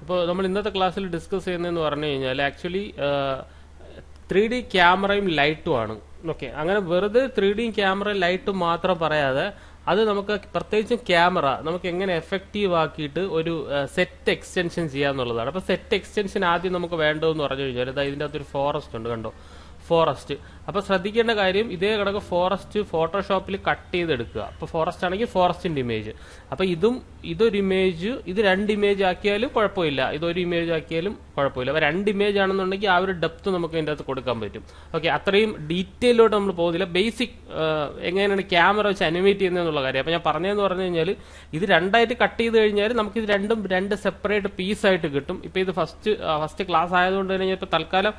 അപ്പോൾ നമ്മൾ ഇന്നത്തെ ക്ലാസ്സിൽ ഡിസ്കസ് ചെയ്യുന്നതെന്ന് പറഞ്ഞു കഴിഞ്ഞാൽ ആക്ച്വലി ത്രീ ഡി ക്യാമറയും ലൈറ്റും ആണ്. ഓക്കെ അങ്ങനെ വെറുതെ ത്രീ ഡി ക്യാമറ ലൈറ്റ് മാത്രം പറയാതെ അത് നമുക്ക് പ്രത്യേകിച്ചും ക്യാമറ നമുക്ക് എങ്ങനെ എഫക്റ്റീവ് ആക്കിയിട്ട് ഒരു സെറ്റ് എക്സ്റ്റൻഷൻ ചെയ്യാന്നുള്ളതാണ്. അപ്പോൾ സെറ്റ് എക്സ്റ്റൻഷൻ ആദ്യം നമുക്ക് വേണ്ടതെന്ന് പറഞ്ഞു കഴിഞ്ഞാൽ ഇതാ ഇതിന്റെ അകത്തൊരു ഫോറസ്റ്റ് ഉണ്ട് കണ്ടോ? ഫോറസ്റ്റ്. അപ്പോൾ ശ്രദ്ധിക്കേണ്ട കാര്യം ഇതേ കണക്ക് ഫോറസ്റ്റ് ഫോട്ടോഷോപ്പിൽ കട്ട് ചെയ്തെടുക്കുക. അപ്പോൾ ഫോറസ്റ്റ് ആണെങ്കിൽ ഫോറസ്റ്റിന്റെ ഇമേജ്. അപ്പോൾ ഇതും ഇതൊരു ഇമേജ് ഇത് രണ്ട് ഇമേജ് ആക്കിയാലും കുഴപ്പമില്ല. ഇതൊരു ഇമേജ് ആക്കിയാലും കുഴപ്പമില്ല. അപ്പോൾ രണ്ട് ഇമേജ് ആണെന്നുണ്ടെങ്കിൽ ആ ഒരു ഡെപ്ത് നമുക്ക് ഇതിന്റെ അകത്ത് കൊടുക്കാൻ പറ്റും. ഓക്കെ അത്രയും ഡീറ്റെയിലോട്ട് നമ്മൾ പോകുന്നില്ല ബേസിക് എങ്ങനെയാണ് ക്യാമറ വെച്ച് അനിമേറ്റ് ചെയ്യുന്നതെന്നുള്ള കാര്യം. അപ്പോൾ ഞാൻ പറഞ്ഞതെന്ന് പറഞ്ഞു കഴിഞ്ഞാൽ ഇത് രണ്ടായിട്ട് കട്ട് ചെയ്ത് കഴിഞ്ഞാൽ നമുക്ക് ഇത് രണ്ടും രണ്ട് സെപ്പറേറ്റ് പീസായിട്ട് കിട്ടും. ഇപ്പൊ ഇത് ഫസ്റ്റ് ഫസ്റ്റ് ക്ലാസ് ആയതുകൊണ്ട് തന്നെ ഇപ്പൊ തൽക്കാലം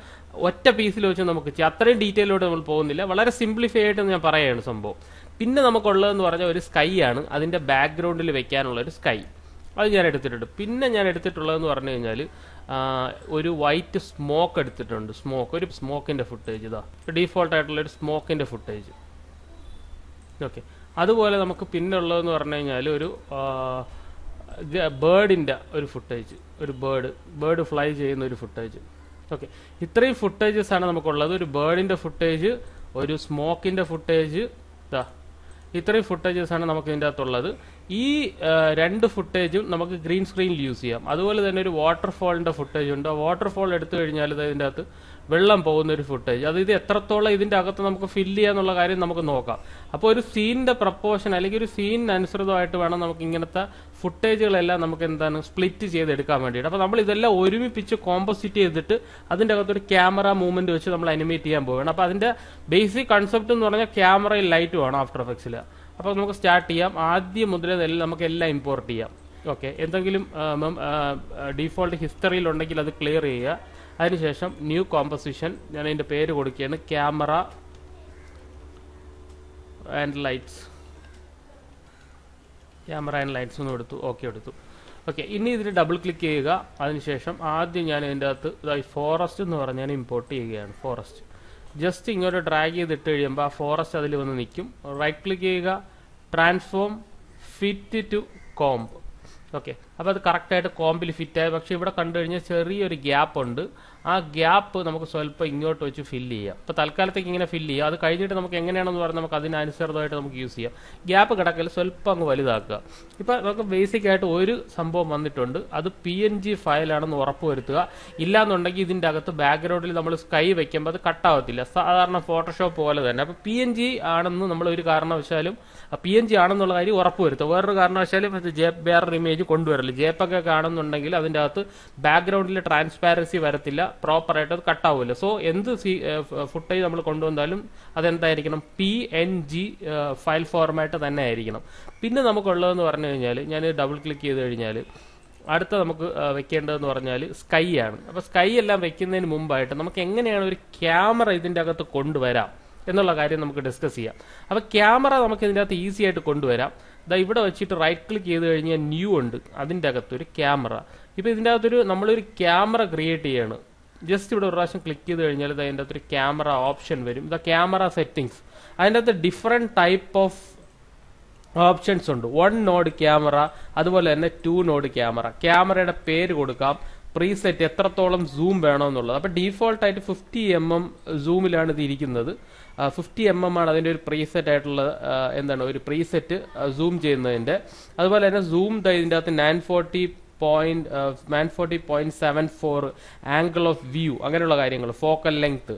ഒറ്റ പീസിൽ വെച്ച് നമുക്ക് ചെയ്യാം. അത്രയും ഡീറ്റെയിലോട്ട് നമ്മൾ പോകുന്നില്ല. വളരെ സിംപ്ലിഫൈ ആയിട്ട് ഞാൻ പറയുകയാണ് സംഭവം. പിന്നെ നമുക്കുള്ളതെന്ന് പറഞ്ഞാൽ ഒരു സ്കൈ ആണ്. അതിന്റെ ബാക്ക്ഗ്രൗണ്ടിൽ വെക്കാനുള്ള ഒരു സ്കൈ അത് ഞാൻ എടുത്തിട്ടുണ്ട്. പിന്നെ ഞാൻ എടുത്തിട്ടുള്ളതെന്ന് പറഞ്ഞു കഴിഞ്ഞാൽ ഒരു വൈറ്റ് സ്മോക്ക് എടുത്തിട്ടുണ്ട്. സ്മോക്ക് ഒരു സ്മോക്കിന്റെ ഫുട്ടേജ് ഇതാ. ഡീഫോൾട്ട് ആയിട്ടുള്ള ഒരു സ്മോക്കിന്റെ ഫുട്ടേജ് ഓക്കെ അതുപോലെ നമുക്ക് പിന്നെ ഉള്ളതെന്ന് പറഞ്ഞു കഴിഞ്ഞാൽ ഒരു ബേഡിന്റെ ഒരു ഫുട്ടേജ് ഒരു ബേർഡ് ബേർഡ് ഫ്ലൈ ചെയ്യുന്ന ഒരു ഫുട്ടേജ് ഓക്കെ ഇത്രയും ഫുട്ടേജസ് ആണ് നമുക്കുള്ളത്. ഒരു ബേർഡിന്റെ ഫുട്ടേജ് ഒരു സ്മോക്കിന്റെ ഫുട്ടേജ് ഇതാ ഇത്രയും ഫുട്ടേജസ് ആണ് നമുക്ക് ഇതിന്റെ അകത്തുള്ളത്. ഈ രണ്ട് ഫുട്ടേജും നമുക്ക് ഗ്രീൻ സ്ക്രീനിൽ യൂസ് ചെയ്യാം. അതുപോലെ തന്നെ ഒരു വാട്ടർഫോളിന്റെ ഫുട്ടേജ് ഉണ്ട്. വാട്ടർഫോൾ എടുത്തു കഴിഞ്ഞാൽ ഇതിന്റെ അകത്ത് വെള്ളം പോകുന്ന ഒരു ഫുട്ടേജ് അത് ഇത് എത്രത്തോളം ഇതിന്റെ അകത്ത് നമുക്ക് ഫില്ല് ചെയ്യാന്നുള്ള കാര്യം നമുക്ക് നോക്കാം. അപ്പോൾ ഒരു സീനിന്റെ പ്രപ്പോർഷൻ അല്ലെങ്കിൽ ഒരു സീനിന് അനുസൃതമായിട്ട് വേണം നമുക്ക് ഇങ്ങനത്തെ ഫുട്ടേജുകളെല്ലാം നമുക്ക് എന്താണ് സ്പ്ലിറ്റ് ചെയ്തെടുക്കാൻ വേണ്ടിയിട്ട്. അപ്പോൾ നമ്മൾ ഇതെല്ലാം ഒരുമിപ്പിച്ച് കോമ്പോസിറ്റ് ചെയ്തിട്ട് അതിന്റെ അകത്തൊരു ക്യാമറ മൂവ്മെന്റ് വെച്ച് നമ്മൾ അനിമേറ്റ് ചെയ്യാൻ പോവുകയാണ്. അപ്പോൾ അതിന്റെ ബേസിക് കൺസെപ്റ്റ് എന്ന് പറഞ്ഞാൽ ക്യാമറയിൽ ലൈറ്റ് വേണം ആഫ്റ്റർ എഫക്സിൽ അപ്പോൾ നമുക്ക് സ്റ്റാർട്ട് ചെയ്യാം. ആദ്യം മുതലേ നമുക്ക് എല്ലാം ഇമ്പോർട്ട് ചെയ്യാം. ഓക്കെ എന്തെങ്കിലും ഡീഫോൾട്ട് ഹിസ്റ്ററിയിൽ ഉണ്ടെങ്കിൽ അത് ക്ലിയർ ചെയ്യുക. അതിനുശേഷം ന്യൂ കോമ്പസിഷൻ ഞാൻ അതിന്റെ പേര് കൊടുക്കുകയാണ്. Camera and lights camera and lights ഒന്ന് കൊടുത്തു ഓക്കെ എടുത്തു. ഓക്കെ ഇനി ഇതിൽ ഡബിൾ ക്ലിക്ക് ചെയ്യുക. അതിനുശേഷം ആദ്യം ഞാൻ ഇതിന്റെ അകത്ത് ഇതായി ഫോറസ്റ്റ് എന്ന് പറഞ്ഞ് ഞാൻ ഇമ്പോർട്ട് ചെയ്യുകയാണ് ഫോറസ്റ്റ് ജസ്റ്റ് ഇങ്ങോട്ട് ഡ്രാഗ് ചെയ്തിട്ട് കഴിയുമ്പോൾ ആ ഫോറസ്റ്റ് അതിൽ വന്ന് നിൽക്കും. റൈറ്റ് ക്ലിക്ക് ചെയ്യുക. Transform fit to comp okay അപ്പോൾ അത് കറക്റ്റായിട്ട് കോമ്പിൽ ഫിറ്റായി പക്ഷേ ഇവിടെ കണ്ടു കഴിഞ്ഞാൽ ചെറിയൊരു ഗ്യാപ്പ് ഉണ്ട്. ആ ഗ്യാപ്പ് നമുക്ക് സ്വല്പം ഇങ്ങോട്ട് വെച്ച് ഫില്ല് ചെയ്യാം. അപ്പോൾ തൽക്കാലത്തേക്ക് ഇങ്ങനെ ഫില്ല് ചെയ്യാം. അത് കഴിഞ്ഞിട്ട് നമുക്ക് എങ്ങനെയാണെന്ന് പറഞ്ഞാൽ നമുക്ക് അതിനനുസൃതമായിട്ട് നമുക്ക് യൂസ് ചെയ്യാം. ഗ്യാപ്പ് കിടക്കൽ സ്വല്പം അങ്ങ് വലുതാക്കുക. ഇപ്പോൾ നമുക്ക് ബേസിക് ആയിട്ട് ഒരു സംഭവം വന്നിട്ടുണ്ട്. അത് പി എൻ ജി ഫയലാണെന്ന് ഉറപ്പ് വരുത്തുക. ഇല്ലാന്നുണ്ടെങ്കിൽ ഇതിന്റെ അകത്ത് ബാക്ക്ഗ്രൗണ്ടിൽ നമ്മൾ സ്കൈ വയ്ക്കുമ്പോൾ അത് കട്ടാവത്തില്ല സാധാരണ ഫോട്ടോഷോപ്പ് പോലെ തന്നെ. അപ്പോൾ പി എൻ ജി ആണെന്ന് നമ്മൾ ഒരു കാരണവശാലും പി എൻ ജി ആണെന്നുള്ള കാര്യം ഉറപ്പ് വരുത്തുക. വേറൊരു കാരണവശാലും അത് ഇമേജ് കൊണ്ടുവരില്ല. ജേപ്പൊക്കെ കാണുന്നുണ്ടെങ്കിൽ അതിന്റെ അകത്ത് ബാക്ക്ഗ്രൗണ്ടിൽ ട്രാൻസ്പാരൻസി വരത്തില്ല. പ്രോപ്പറായിട്ട് അത് കട്ടാവില്ല സോ എന്ത് സി ഫുട്ടേജ് നമ്മൾ കൊണ്ടുവന്നാലും അതെന്തായിരിക്കണം? P N G file format തന്നെ ആയിരിക്കണം പിന്നെ നമുക്കുള്ളതെന്ന് പറഞ്ഞു കഴിഞ്ഞാൽ ഞാൻ ഡബിൾ ക്ലിക്ക് ചെയ്ത് കഴിഞ്ഞാൽ അടുത്ത നമുക്ക് വെക്കേണ്ടതെന്ന് പറഞ്ഞാൽ സ്കൈ ആണ്. അപ്പോൾ സ്കൈ എല്ലാം വെക്കുന്നതിന് മുമ്പായിട്ട് നമുക്ക് എങ്ങനെയാണ് ഒരു ക്യാമറ ഇതിന്റെ അകത്ത് കൊണ്ടുവരാം എന്നുള്ള കാര്യം നമുക്ക് ഡിസ്കസ് ചെയ്യാം. അപ്പോൾ ക്യാമറ നമുക്ക് ഇതിന്റെ അകത്ത് ഈസി ആയിട്ട് കൊണ്ടുവരാം. ഇതാ ഇവിടെ വെച്ചിട്ട് റൈറ്റ് ക്ലിക്ക് ചെയ്ത് കഴിഞ്ഞാൽ ന്യൂ ഉണ്ട്. അതിന്റെ അകത്തൊരു ക്യാമറ ഇപ്പോൾ ഇതിന്റെ അകത്തൊരു നമ്മളൊരു ക്യാമറ ക്രിയേറ്റ് ചെയ്യാണ്. ജസ്റ്റ് ഇവിടെ ഒരു പ്രാവശ്യം ക്ലിക്ക് ചെയ്ത് കഴിഞ്ഞാൽ ഇത് അതിന്റെ അകത്തൊരു ക്യാമറ ഓപ്ഷൻ വരും. ഇതാ ക്യാമറ സെറ്റിങ്സ് അതിന്റെ അകത്ത് ഡിഫറെന്റ് ടൈപ്പ് ഓഫ് ഓപ്ഷൻസ് ഉണ്ട്. വൺ നോഡ് ക്യാമറ അതുപോലെ തന്നെ ടു നോഡ് ക്യാമറ ക്യാമറയുടെ പേര് കൊടുക്കാം. പ്രീസെറ്റ് എത്രത്തോളം സൂം വേണമെന്നുള്ളത്. അപ്പോൾ ഡീഫോൾട്ടായിട്ട് ഫിഫ്റ്റി എം എം സൂമിലാണ് ഇത് ഇരിക്കുന്നത്. ഫിഫ്റ്റി എം എം ആണ് അതിന്റെ ഒരു പ്രീസെറ്റ് ആയിട്ടുള്ള എന്താണ് ഒരു പ്രീസെറ്റ് സൂം ചെയ്യുന്നതിന്റെ അതുപോലെ തന്നെ സൂം ഇതിന്റെ അകത്ത് nine forty point nine forty point seven four angle of view അങ്ങനെയുള്ള കാര്യങ്ങൾ focal length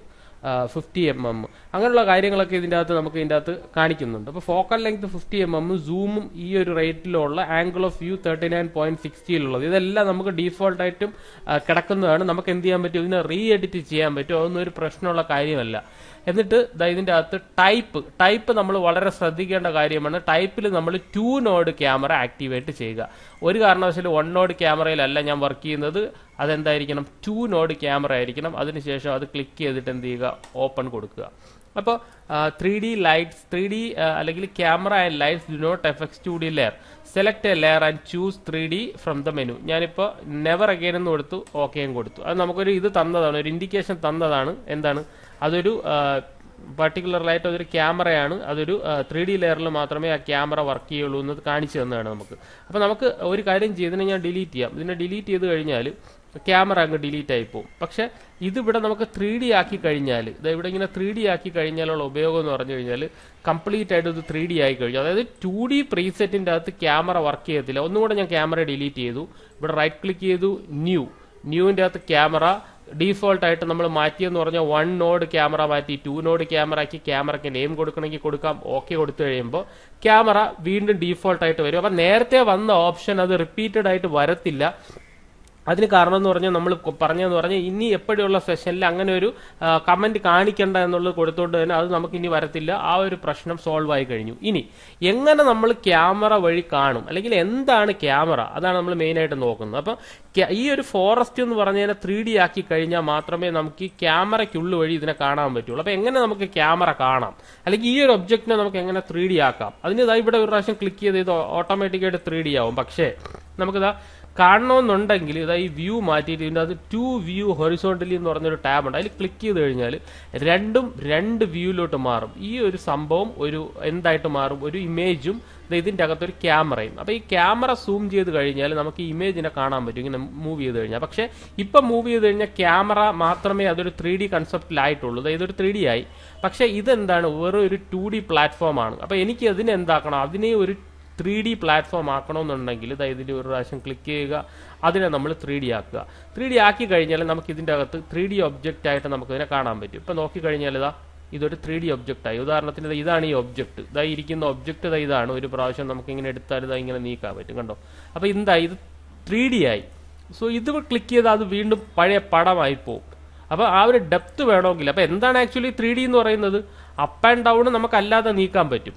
fifty M M അങ്ങനെയുള്ള കാര്യങ്ങളൊക്കെ ഇതിന്റെ അകത്ത് നമുക്ക് ഇതിന്റെ അകത്ത് കാണിക്കുന്നുണ്ട്. അപ്പോൾ focal length fifty M M സൂമും ഈ ഒരു റേറ്റിലുള്ള angle of view thirty nine point സിക്സ്റ്റിയിലുള്ളത് ഇതെല്ലാം നമുക്ക് ഡീഫോൾട്ടായിട്ടും കിടക്കുന്നതാണ്. നമുക്ക് എന്ത് ചെയ്യാൻ പറ്റും? ഇതിനെ റീ എഡിറ്റ് ചെയ്യാൻ പറ്റും. അതൊന്നും ഒരു പ്രശ്നമുള്ള കാര്യമല്ല. എന്നിട്ട് ഇതിന്റെ അകത്ത് ടൈപ്പ് ടൈപ്പ് നമ്മൾ വളരെ ശ്രദ്ധിക്കേണ്ട കാര്യമാണ്. ടൈപ്പിൽ നമ്മൾ ടു നോഡ് ക്യാമറ ആക്ടിവേറ്റ് ചെയ്യുക. ഒരു കാരണവശാലും വൺ നോഡ് ക്യാമറയിലല്ല ഞാൻ വർക്ക് ചെയ്യുന്നത്. അതെന്തായിരിക്കണം? ടു നോഡ് ക്യാമറ ആയിരിക്കണം. അതിനുശേഷം അത് ക്ലിക്ക് ചെയ്തിട്ട് എന്ത് ചെയ്യുക? ഓപ്പൺ കൊടുക്കുക. അപ്പോൾ three D lights three D അല്ലെങ്കിൽ camera and lights do not effect two D layer select a layer and choose three D from the menu ഞാനിപ്പോൾ നെവർ അഗെയിൻ എന്ന് കൊടുത്തു ഓക്കെയും കൊടുത്തു. അത് നമുക്കൊരു ഇത് തന്നതാണ് ഒരു ഇൻഡിക്കേഷൻ തന്നതാണ്. എന്താണ്? അതൊരു പർട്ടിക്കുലറായിട്ട് അതൊരു ക്യാമറയാണ്. അതൊരു ത്രീ ഡി ലെയറിൽ മാത്രമേ ആ ക്യാമറ വർക്ക് ചെയ്യുള്ളൂ എന്ന് കാണിച്ചു തന്നതാണ് നമുക്ക്. അപ്പോൾ നമുക്ക് ഒരു കാര്യം ചെയ്തതിനെ ഞാൻ ഡിലീറ്റ് ചെയ്യാം. ഇതിനെ ഡിലീറ്റ് ചെയ്ത് കഴിഞ്ഞാൽ ക്യാമറ അങ്ങ് ഡിലീറ്റ് ആയി പോകും. പക്ഷെ ഇതിവിടെ നമുക്ക് ത്രീ ഡി ആക്കി കഴിഞ്ഞാൽ ഇത് ഇവിടെ ഇങ്ങനെ ത്രീ ഡി ആക്കി കഴിഞ്ഞാലുള്ള ഉപയോഗം എന്ന് പറഞ്ഞു കഴിഞ്ഞാൽ കംപ്ലീറ്റ് ആയിട്ട് ഇത് ത്രീ ഡി ആയി കഴിഞ്ഞു. അതായത് ടു ഡി പ്രീസെറ്റിന്റെ അകത്ത് ക്യാമറ വർക്ക് ചെയ്യത്തില്ല. ഒന്നുകൂടെ ഞാൻ ക്യാമറ ഡിലീറ്റ് ചെയ്തു. ഇവിടെ റൈറ്റ് ക്ലിക്ക് ചെയ്തു. ന്യൂ ന്യൂവിന്റെ അകത്ത് ക്യാമറ ഡീഫോൾട്ട് ആയിട്ട് നമ്മൾ മാറ്റിയെന്ന് പറഞ്ഞാൽ വൺ നോഡ് ക്യാമറ മാറ്റി ടു നോഡ് ക്യാമറ ആക്കി ക്യാമറയ്ക്ക് നെയിം കൊടുക്കണമെങ്കിൽ കൊടുക്കാം ഓക്കെ കൊടുത്തു കഴിയുമ്പോൾ ക്യാമറ വീണ്ടും ഡീഫോൾട്ട് ആയിട്ട് വരും. അപ്പം നേരത്തെ വന്ന ഓപ്ഷൻ അത് റിപ്പീറ്റഡ് ആയിട്ട് വരത്തില്ല. അതിന് കാരണം എന്ന് പറഞ്ഞാൽ നമ്മൾ പറഞ്ഞതെന്ന് പറഞ്ഞാൽ ഇനി എപ്പോഴുള്ള സെഷനിൽ അങ്ങനെ ഒരു കമന്റ് കാണിക്കേണ്ട എന്നുള്ളത് കൊടുത്തോണ്ട് തന്നെ അത് നമുക്ക് ഇനി വരത്തില്ല. ആ ഒരു പ്രശ്നം സോൾവ് ആയി കഴിഞ്ഞു. ഇനി എങ്ങനെ നമ്മൾ ക്യാമറ വഴി കാണും? അല്ലെങ്കിൽ എന്താണ് ക്യാമറ? അതാണ് നമ്മൾ മെയിൻ ആയിട്ട് നോക്കുന്നത്. അപ്പം ഈ ഒരു ഫോറസ്റ്റ് എന്ന് പറഞ്ഞതിനെ ത്രീ ഡി ആക്കി കഴിഞ്ഞാൽ മാത്രമേ നമുക്ക് ഈ ക്യാമറയ്ക്കുള്ളിൽ വഴി ഇതിനെ കാണാൻ പറ്റുള്ളൂ. അപ്പൊ എങ്ങനെ നമുക്ക് ക്യാമറ കാണാം? അല്ലെങ്കിൽ ഈ ഒരു ഒബ്ജക്റ്റിനെ നമുക്ക് എങ്ങനെ ത്രീ ഡി ആക്കാം? അതിന് ഇതാ ഇവിടെ ഒരു പ്രാവശ്യം ക്ലിക്ക് ചെയ്ത് ഇത് ഓട്ടോമാറ്റിക്കായിട്ട് ത്രീ ഡി ആവും. പക്ഷേ നമുക്കിതാ കാണണമെന്നുണ്ടെങ്കിൽ ഇതാ ഈ വ്യൂ മാറ്റിയിട്ട് ഇതിന്റെ അത് ടു വ്യൂ ഹൊറിസോണ്ടലി എന്ന് പറഞ്ഞൊരു ടാബ് ഉണ്ട്. അതിൽ ക്ലിക്ക് ചെയ്ത് കഴിഞ്ഞാൽ രണ്ടും രണ്ട് വ്യൂയിലോട്ട് മാറും. ഈ ഒരു സംഭവം ഒരു എന്തായിട്ട് മാറും? ഒരു ഇമേജും ഇതിന്റെ അകത്തൊരു ക്യാമറയും അപ്പോൾ ഈ ക്യാമറ സൂം ചെയ്ത് കഴിഞ്ഞാൽ നമുക്ക് ഈ ഇമേജിനെ കാണാൻ പറ്റും. ഇങ്ങനെ മൂവ് ചെയ്ത് കഴിഞ്ഞാൽ. പക്ഷേ ഇപ്പം മൂവ് ചെയ്ത് കഴിഞ്ഞാൽ ക്യാമറ മാത്രമേ അതൊരു ത്രീ ഡി കൺസെപ്റ്റിലായിട്ടുള്ളൂ ഇതൊരു ത്രീ ഡി ആയി. പക്ഷേ ഇതെന്താണ്? വെറും ഒരു ടു ഡി പ്ലാറ്റ്ഫോമാണ് അപ്പോൾ എനിക്ക് അതിനെ എന്താക്കണം അതിനെ ഒരു ത്രീ ഡി പ്ലാറ്റ്ഫോം ആക്കണമെന്നുണ്ടെങ്കിൽ ഇതാ ഇതിന്റെ ഒരു പ്രാവശ്യം ക്ലിക്ക് ചെയ്യുക. അതിനെ നമ്മൾ ത്രീ ഡി ആക്കുക. ത്രീ ഡി ആക്കി കഴിഞ്ഞാൽ നമുക്ക് ഇതിന്റെ അകത്ത് ത്രീ ഡി ഒബ്ജക്റ്റ് ആയിട്ട് നമുക്ക് ഇതിനെ കാണാൻ പറ്റും. ഇപ്പം നോക്കി കഴിഞ്ഞാൽ ഇതാ ഇതൊരു ത്രീ ഡി ഒബ്ജക്റ്റ് ആയി. ഉദാഹരണത്തിന് ഇതാണ് ഈ ഒബ്ജക്റ്റ് ഇതാ ഇരിക്കുന്ന ഒബ്ജക്റ്റ് ഇതാ ഇതാണ്. ഒരു പ്രാവശ്യം നമുക്ക് ഇങ്ങനെ എടുത്താൽ ഇതാ ഇങ്ങനെ നീക്കാൻ പറ്റും കണ്ടോ? അപ്പോൾ എന്താ ഇത് ത്രീ ഡി ആയി. സോ ഇത് ക്ലിക്ക് ചെയ്താൽ അത് വീണ്ടും പഴയ പടമായി പോകും അപ്പോൾ ആ ഒരു ഡെപ്ത് വേണമെങ്കിൽ അപ്പോൾ എന്താണ് ആക്ച്വലി ത്രീ ഡി എന്ന് പറയുന്നത്? അപ്പ് ആൻഡ് ഡൗൺ നമുക്കല്ലാതെ നീക്കാൻ പറ്റും.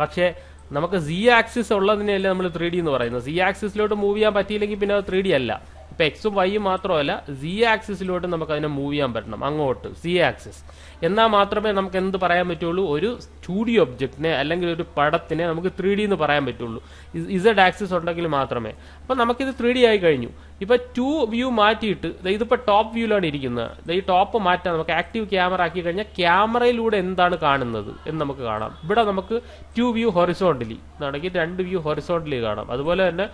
പക്ഷേ നമുക്ക് സി ആക്സിസ് ഉള്ളതിനെയല്ലേ നമ്മൾ ത്രീ ഡി എന്ന് പറയുന്നത്. സി ആക്സിസിലോട്ട് മൂവ് ചെയ്യാൻ പറ്റിയില്ലെങ്കിൽ പിന്നെ അത് ത്രീ ഡി അല്ല. ഇപ്പം എക്സും വൈയും മാത്രമല്ല സി ആക്സിസിലോട്ട് നമുക്ക് അതിനെ മൂവ് ചെയ്യാൻ പറ്റണം. അങ്ങോട്ട് സി ആക്സിസ് എന്നാൽ മാത്രമേ നമുക്ക് എന്ത് പറയാൻ പറ്റുള്ളൂ? ഒരു ഡി ഒബ്ജക്റ്റിനെ അല്ലെങ്കിൽ ഒരു പടത്തിനെ നമുക്ക് ത്രീ ഡി എന്ന് പറയാൻ പറ്റുള്ളൂ. ഇസഡ് ആക്സിസ് ഉണ്ടെങ്കിൽ മാത്രമേ. അപ്പം നമുക്കിത് ത്രീ ഡി ആയി കഴിഞ്ഞു. ഇപ്പൊ ടു വ്യൂ മാറ്റിയിട്ട് ഇതിപ്പോ ടോപ്പ് വ്യൂയിലാണ് ഇരിക്കുന്നത്. ഈ ടോപ്പ് മാറ്റാൻ നമുക്ക് ആക്റ്റീവ് ക്യാമറ ആക്കി കഴിഞ്ഞാൽ ക്യാമറയിലൂടെ എന്താണ് കാണുന്നത് എന്ന് നമുക്ക് കാണാം. ഇവിടെ നമുക്ക് ടു വ്യൂ ഹൊറിസോണ്ടലി എന്നാണെങ്കിൽ രണ്ട് വ്യൂ ഹൊറിസോണ്ടലി കാണാം. അതുപോലെ തന്നെ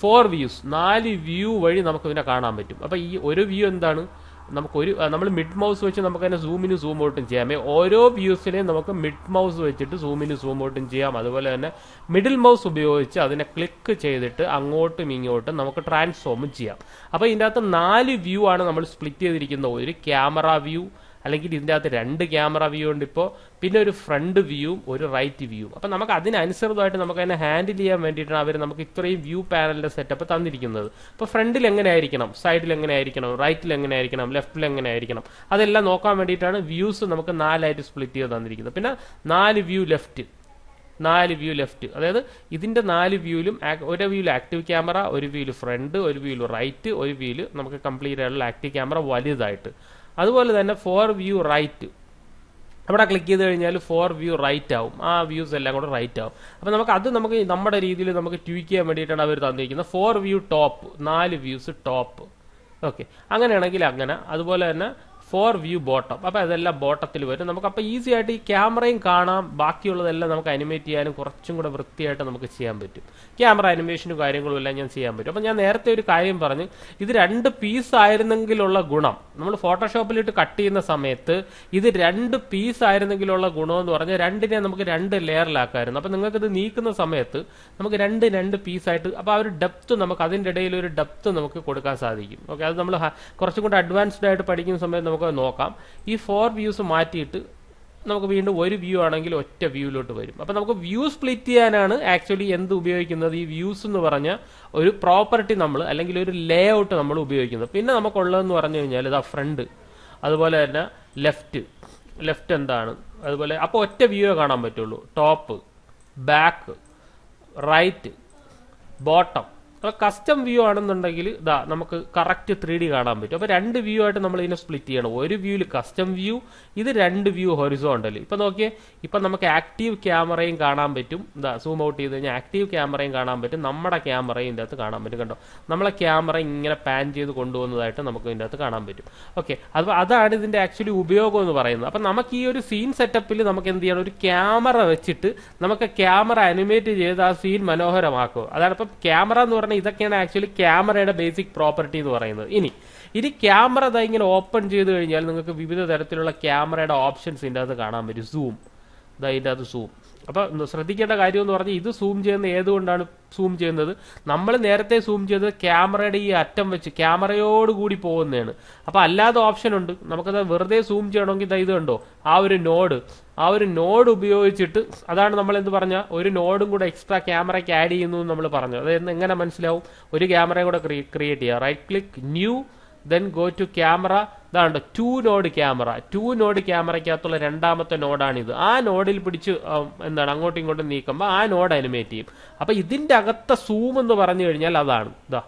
ഫോർ വ്യൂസ് നാല് വ്യൂ വഴി നമുക്ക് ഇതിനെ കാണാൻ പറ്റും. അപ്പൊ ഈ ഒരു വ്യൂ എന്താണ്? നമുക്ക് ഒരു നമ്മൾ മിഡ് മൗസ് വെച്ച് നമുക്ക് അതിനെ സൂമിന് സൂം ഔട്ടും ചെയ്യാം. ഓരോ വ്യൂസിനെയും നമുക്ക് മിഡ് മൗസ് വെച്ചിട്ട് സൂമിന് സൂം ഔട്ടും ചെയ്യാം. അതുപോലെ തന്നെ മിഡിൽ മൗസ് ഉപയോഗിച്ച് അതിനെ ക്ലിക്ക് ചെയ്തിട്ട് അങ്ങോട്ടും ഇങ്ങോട്ടും നമുക്ക് ട്രാൻസ്ഫോമും ചെയ്യാം. അപ്പോൾ ഇതിന്റെ അകത്ത് നാല് വ്യൂ ആണ് നമ്മൾ സ്പ്ലിറ്റ് ചെയ്തിരിക്കുന്നത്. ഒരു ക്യാമറ വ്യൂ അല്ലെങ്കിൽ ഇതിന്റെ അകത്ത് രണ്ട് ക്യാമറ വ്യൂ ഉണ്ട് ഇപ്പോൾ പിന്നെ ഒരു ഫ്രണ്ട് വ്യൂവും ഒരു റൈറ്റ് വ്യൂവും അപ്പം നമുക്ക് അതിനനുസൃതമായിട്ട് നമുക്ക് അതിനെ ഹാൻഡിൽ ചെയ്യാൻ വേണ്ടിയിട്ടാണ് അവർ നമുക്ക് ഇത്രയും വ്യൂ പാനലിന്റെ സെറ്റപ്പ് തന്നിരിക്കുന്നത്. അപ്പോൾ ഫ്രണ്ടിൽ എങ്ങനെ ആയിരിക്കണം സൈഡിൽ എങ്ങനെ ആയിരിക്കണം റൈറ്റിൽ എങ്ങനെ ആയിരിക്കണം ലെഫ്റ്റിൽ എങ്ങനെ ആയിരിക്കണം അതെല്ലാം നോക്കാൻ വേണ്ടിയിട്ടാണ് വ്യൂസ് നമുക്ക് നാലായിട്ട് സ്പ്ലിറ്റ് ചെയ്ത് തന്നിരിക്കുന്നത്. പിന്നെ നാല് വ്യൂ ലെഫ്റ്റ് നാല് വ്യൂ ലെഫ്റ്റ് അതായത് ഇതിന്റെ നാല് വ്യൂവിലും ഒരു വ്യൂവിൽ ആക്റ്റീവ് ക്യാമറ ഒരു വ്യൂവിൽ ഫ്രണ്ട് ഒരു വ്യൂവിൽ റൈറ്റ് ഒരു വ്യൂവിൽ നമുക്ക് കംപ്ലീറ്റ് ആയിട്ടുള്ള ആക്റ്റീവ് ക്യാമറ വലുതായിട്ട് അതുപോലെ തന്നെ ഫോർ വ്യൂ റൈറ്റ് അവിടെ ക്ലിക്ക് ചെയ്ത് കഴിഞ്ഞാൽ ഫോർ വ്യൂ റൈറ്റ് ആവും. ആ വ്യൂസ് എല്ലാം കൂടെ റൈറ്റ് ആവും. അപ്പോൾ നമുക്ക് അത് നമുക്ക് നമ്മുടെ രീതിയിൽ നമുക്ക് ട്വീക്ക് ചെയ്യാൻ വേണ്ടിയിട്ടാണ് അവർ തന്നിരിക്കുന്നത്. ഫോർ വ്യൂ ടോപ്പ് നാല് വ്യൂസ് ടോപ്പ് ഓക്കെ അങ്ങനെയാണെങ്കിൽ അങ്ങനെ. അതുപോലെ തന്നെ ഫോർ വ്യൂ ബോട്ടം. അപ്പൊ അതെല്ലാം ബോട്ടത്തിൽ വരും. നമുക്ക് അപ്പൊ ഈസി ആയിട്ട് ഈ ക്യാമറയും കാണാം. ബാക്കിയുള്ളതെല്ലാം നമുക്ക് അനിമേറ്റ് ചെയ്യാനും കുറച്ചും കൂടെ വൃത്തിയായിട്ട് നമുക്ക് ചെയ്യാൻ പറ്റും. ക്യാമറ അനിമേഷനും കാര്യങ്ങളും എല്ലാം ഞാൻ ചെയ്യാൻ പറ്റും. അപ്പൊ ഞാൻ നേരത്തെ ഒരു കാര്യം പറഞ്ഞു. ഇത് രണ്ട് പീസ് ആയിരുന്നെങ്കിലുള്ള ഗുണം. നമ്മൾ ഫോട്ടോഷോപ്പിലിട്ട് കട്ട് ചെയ്യുന്ന സമയത്ത് ഇത് രണ്ട് പീസ് ആയിരുന്നെങ്കിലുള്ള ഗുണം എന്ന് പറഞ്ഞാൽ രണ്ടിനെ നമുക്ക് രണ്ട് ലെയറിലാക്കായിരുന്നു. അപ്പൊ നിങ്ങൾക്കിത് നീക്കുന്ന സമയത്ത് നമുക്ക് രണ്ട് രണ്ട് പീസ് ആയിട്ട് അപ്പൊ ആ ഒരു ഡെപ്ത് നമുക്ക് അതിന്റെ ഇടയിൽ ഒരു ഡെപ്ത് നമുക്ക് കൊടുക്കാൻ സാധിക്കും. ഓക്കെ അത് നമ്മൾ കുറച്ചും കൂടെ അഡ്വാൻസ്ഡ് ആയിട്ട് പഠിക്കുന്ന സമയത്ത് നമുക്ക് നോക്കാം. ഈ ഫോർ വ്യൂസ് മാറ്റിയിട്ട് നമുക്ക് വീണ്ടും ഒരു വ്യൂ ആണെങ്കിൽ ഒറ്റ വ്യൂയിലോട്ട് വരും. അപ്പോൾ നമുക്ക് വ്യൂ സ്പ്ലിറ്റ് ചെയ്യാനാണ് ആക്ച്വലി എന്ത് ഉപയോഗിക്കുന്നത്? ഈ വ്യൂസ് എന്ന് പറഞ്ഞ ഒരു പ്രോപ്പർട്ടി നമ്മൾ അല്ലെങ്കിൽ ഒരു ലേ ഔട്ട് നമ്മൾ ഉപയോഗിക്കുന്നത്. പിന്നെ നമുക്കുള്ളതെന്ന് പറഞ്ഞു കഴിഞ്ഞാൽ ഇതാ ഫ്രണ്ട് അതുപോലെ തന്നെ ലെഫ്റ്റ് ലെഫ്റ്റ് എന്താണ്? അതുപോലെ അപ്പോൾ ഒറ്റ വ്യൂ കാണാൻ പറ്റുള്ളൂ. Top back right bottom custom view ആണെന്നുണ്ടെങ്കിൽ ഇതാ നമുക്ക് കറക്റ്റ് ത്രീ ഡി കാണാൻ പറ്റും. അപ്പോൾ രണ്ട് വ്യൂ ആയിട്ട് നമ്മൾ ഇതിനെ സ്പ്ലിറ്റ് ചെയ്യണം. ഒരു വ്യൂവിൽ കസ്റ്റം വ്യൂ ഇത് രണ്ട് വ്യൂ ഹൊറിസോണ്ടൽ ഇപ്പം നോക്കിയേ ഇപ്പം നമുക്ക് ആക്റ്റീവ് ക്യാമറയും കാണാൻ പറ്റും. ഇതാ സൂം ഔട്ട് ചെയ്ത് കഴിഞ്ഞാൽ ആക്റ്റീവ് ക്യാമറയും കാണാൻ പറ്റും. നമ്മുടെ ക്യാമറയും ഇതിന്റെ അകത്ത് കാണാൻ പറ്റും. കണ്ടോ? നമ്മളെ ക്യാമറ ഇങ്ങനെ പാൻ ചെയ്ത് കൊണ്ടുപോകുന്നതായിട്ട് നമുക്ക് ഇതിന്റെ അകത്ത് കാണാൻ പറ്റും. ഓക്കെ അപ്പോൾ അതാണ് ഇതിന്റെ ആക്ച്വലി ഉപയോഗം എന്ന് പറയുന്നത്. അപ്പം നമുക്ക് ഈ ഒരു സീൻ സെറ്റപ്പിൽ നമുക്ക് എന്ത് ചെയ്യണം? ഒരു ക്യാമറ വെച്ചിട്ട് നമുക്ക് ക്യാമറ അനിമേറ്റ് ചെയ്ത് ആ സീൻ മനോഹരമാക്കും അതാണ് ഇപ്പം ക്യാമറ എന്ന് പറഞ്ഞാൽ ഇതൊക്കെയാണ് ആക്ച്വലി ക്യാമറയുടെ ബേസിക് പ്രോപ്പർട്ടി എന്ന് പറയുന്നത്. ഇനി ഇനി ക്യാമറ ദാ ഇങ്ങനെ ഓപ്പൺ ചെയ്ത് കഴിഞ്ഞാൽ നിങ്ങൾക്ക് വിവിധ തരത്തിലുള്ള ക്യാമറയുടെ ഓപ്ഷൻസ് ഇതിന്റെ അകത്ത് കാണാൻ പറ്റും. സൂം ദാ ഇതിന്റെ സൂം അപ്പോൾ ശ്രദ്ധിക്കേണ്ട കാര്യം എന്ന് പറഞ്ഞാൽ ഇത് സൂം ചെയ്യുന്ന ഏതുകൊണ്ടാണ് സൂം ചെയ്യുന്നത്? നമ്മൾ നേരത്തെ സൂം ചെയ്തത് ക്യാമറയുടെ ഈ അറ്റം വെച്ച് ക്യാമറയോട് കൂടി പോകുന്നതാണ്. അപ്പോൾ അല്ലാതെ ഓപ്ഷൻ ഉണ്ട്. നമുക്കത് വെറുതെ സൂം ചെയ്യണമെങ്കിൽ ഇത് കണ്ടോ? ആ ഒരു നോഡ് ആ ഒരു നോഡ് ഉപയോഗിച്ചിട്ട് അതാണ് നമ്മൾ എന്ത് പറഞ്ഞ? ഒരു നോഡും കൂടെ എക്സ്ട്രാ ക്യാമറയ്ക്ക് ആഡ് ചെയ്യുന്നു നമ്മൾ പറഞ്ഞു. അത് എങ്ങനെ മനസ്സിലാവും? ഒരു ക്യാമറയും കൂടെ ക്രിയേറ്റ് ചെയ്യുക. Right click new then go to camera ഇതാണ്ട് two node camera two node ക്യാമറയ്ക്കകത്തുള്ള രണ്ടാമത്തെ നോഡാണിത് ആ നോഡിൽ പിടിച്ച് എന്താണ് അങ്ങോട്ടും ഇങ്ങോട്ടും നീക്കുമ്പോൾ ആ നോഡ് അനിമേറ്റ് ചെയ്യും. അപ്പോൾ ഇതിന്റെ അകത്തെ സൂം എന്ന് പറഞ്ഞു കഴിഞ്ഞാൽ അതാണ്. ഇതാ.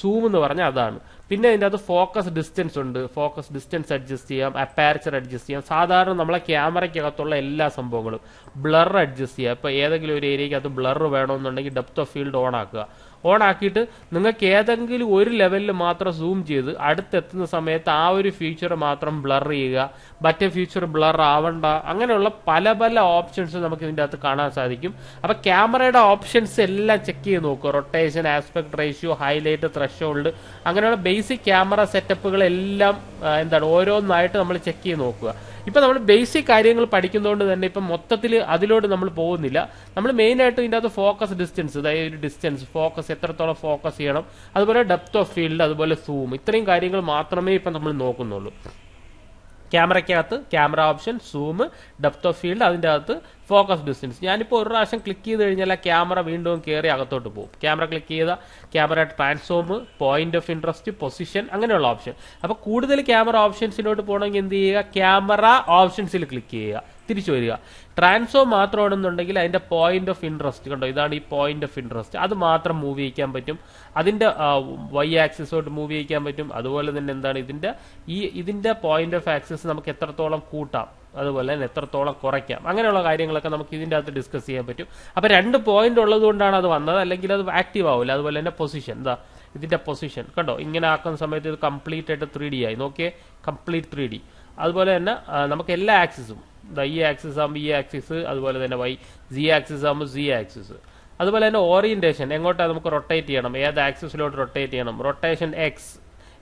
സൂം എന്ന് പറഞ്ഞാൽ അതാണ്. പിന്നെ അതിന്റെ അത് ഫോക്കസ് ഡിസ്റ്റൻസ് ഉണ്ട്. ഫോക്കസ് ഡിസ്റ്റൻസ് അഡ്ജസ്റ്റ് ചെയ്യാം അപ്പാരച്ചർ അഡ്ജസ്റ്റ് ചെയ്യാം. സാധാരണ നമ്മളെ ക്യാമറയ്ക്കകത്തുള്ള എല്ലാ സംഭവങ്ങളും ബ്ലർ അഡ്ജസ്റ്റ് ചെയ്യുക ഇപ്പോൾ ഏതെങ്കിലും ഒരു ഏരിയയ്ക്ക് അത് ബ്ലർ വേണമെന്നുണ്ടെങ്കിൽ ഡെപ്ത് ഓഫ് ഫീൽഡ് ഓൺ ആക്കുക. ഓൺ ആക്കിയിട്ട് നിങ്ങൾക്ക് ഏതെങ്കിലും ഒരു ലെവലിൽ മാത്രം സൂം ചെയ്ത് അടുത്തെത്തുന്ന സമയത്ത് ആ ഒരു ഫീച്ചർ മാത്രം ബ്ലർ ചെയ്യുക. മറ്റേ ഫീച്ചർ ബ്ലർ ആവണ്ട. അങ്ങനെയുള്ള പല പല ഓപ്ഷൻസ് നമുക്ക് ഇതിന്റെ അകത്ത് കാണാൻ സാധിക്കും. അപ്പോൾ ക്യാമറയുടെ ഓപ്ഷൻസ് എല്ലാം ചെക്ക് ചെയ്ത് നോക്കുക. Rotation aspect ratio highlight threshold അങ്ങനെയുള്ള ബേസിക് ക്യാമറ സെറ്റപ്പുകളെല്ലാം എന്താണ് ഓരോന്നായിട്ട് നമ്മൾ ചെക്ക് ചെയ്ത് നോക്കുക. ഇപ്പൊ നമ്മൾ ബേസിക് കാര്യങ്ങൾ പഠിക്കുന്നതുകൊണ്ട് തന്നെ ഇപ്പം മൊത്തത്തിൽ അതിലോട്ട് നമ്മൾ പോകുന്നില്ല. നമ്മൾ മെയിനായിട്ട് ഇതിന്റെ അകത്ത് ഫോക്കസ് ഡിസ്റ്റൻസ് അതായത് ഒരു ഡിസ്റ്റൻസ് ഫോക്കസ് എത്രത്തോളം ഫോക്കസ് ചെയ്യണം അതുപോലെ ഡെപ്ത് ഓഫ് ഫീൽഡ് അതുപോലെ സൂം ഇത്രയും കാര്യങ്ങൾ മാത്രമേ ഇപ്പം നമ്മൾ നോക്കുന്നുള്ളൂ. ക്യാമറയ്ക്കകത്ത് camera option zoom depth of field അതിന്റെ അകത്ത് ഫോക്കസ് ഡിസ്റ്റൻസ്. ഞാനിപ്പോൾ ഒരു പ്രാവശ്യം ക്ലിക്ക് ചെയ്ത് കഴിഞ്ഞാൽ ആ ക്യാമറ വീണ്ടും കയറി അകത്തോട്ട് പോകും. ക്യാമറ ക്ലിക്ക് ചെയ്ത camera transform point of interest position അങ്ങനെയുള്ള ഓപ്ഷൻ. അപ്പോൾ കൂടുതൽ ക്യാമറ ഓപ്ഷൻസിലോട്ട് പോകണമെങ്കിൽ എന്ത് ചെയ്യുക? ക്യാമറ ഓപ്ഷൻസിൽ ക്ലിക്ക് ചെയ്യുക. തിരിച്ചു വരിക. ട്രാൻസ്ഫോം മാത്രമാണെന്നുണ്ടെങ്കിൽ അതിന്റെ പോയിന്റ് ഓഫ് ഇൻട്രസ്റ്റ് കണ്ടോ? ഇതാണ് ഈ പോയിന്റ് ഓഫ് ഇൻട്രസ്റ്റ് അത് മാത്രം മൂവ് ചെയ്യിക്കാൻ പറ്റും. അതിന്റെ വൈ ആക്സിസോട്ട് മൂവ് ചെയ്യിക്കാൻ പറ്റും. അതുപോലെ തന്നെ എന്താണ് ഇതിന്റെ ഈ ഇതിന്റെ പോയിന്റ് ഓഫ് ആക്സിസ് നമുക്ക് എത്രത്തോളം കൂട്ടാം? അതുപോലെ തന്നെ എത്രത്തോളം കുറയ്ക്കാം? അങ്ങനെയുള്ള കാര്യങ്ങളൊക്കെ നമുക്ക് ഇതിന്റെ അകത്ത് ഡിസ്കസ് ചെയ്യാൻ പറ്റും. അപ്പോൾ രണ്ട് പോയിന്റ് ഉള്ളതുകൊണ്ടാണ് അത് വന്നത്. അല്ലെങ്കിൽ അത് ആക്റ്റീവ് ആവില്ല. അതുപോലെ തന്നെ പൊസിഷൻ എന്താ ഇതിന്റെ പൊസിഷൻ കണ്ടോ? ഇങ്ങനെ ആക്കുന്ന സമയത്ത് ഇത് കംപ്ലീറ്റ് ആയിട്ട് ത്രീ ഡി ആയി. നോക്കിയേ കംപ്ലീറ്റ് ത്രീ ഡി അതുപോലെ തന്നെ നമുക്ക് എല്ലാ ആക്സിസും ഈ ആക്സിസ് ആകുമ്പോൾ ഈ ആക്സിസ് അതുപോലെ തന്നെ വൈ സി ആക്സിസ് ആകുമ്പോൾ സി ആക്സിസ്. അതുപോലെ തന്നെ ഓറിയന്റേഷൻ എങ്ങോട്ടാണ് നമുക്ക് റൊട്ടേറ്റ് ചെയ്യണം? ഏത് ആക്സിസിലോട്ട് റൊട്ടേറ്റ് ചെയ്യണം? റൊട്ടേഷൻ എക്സ്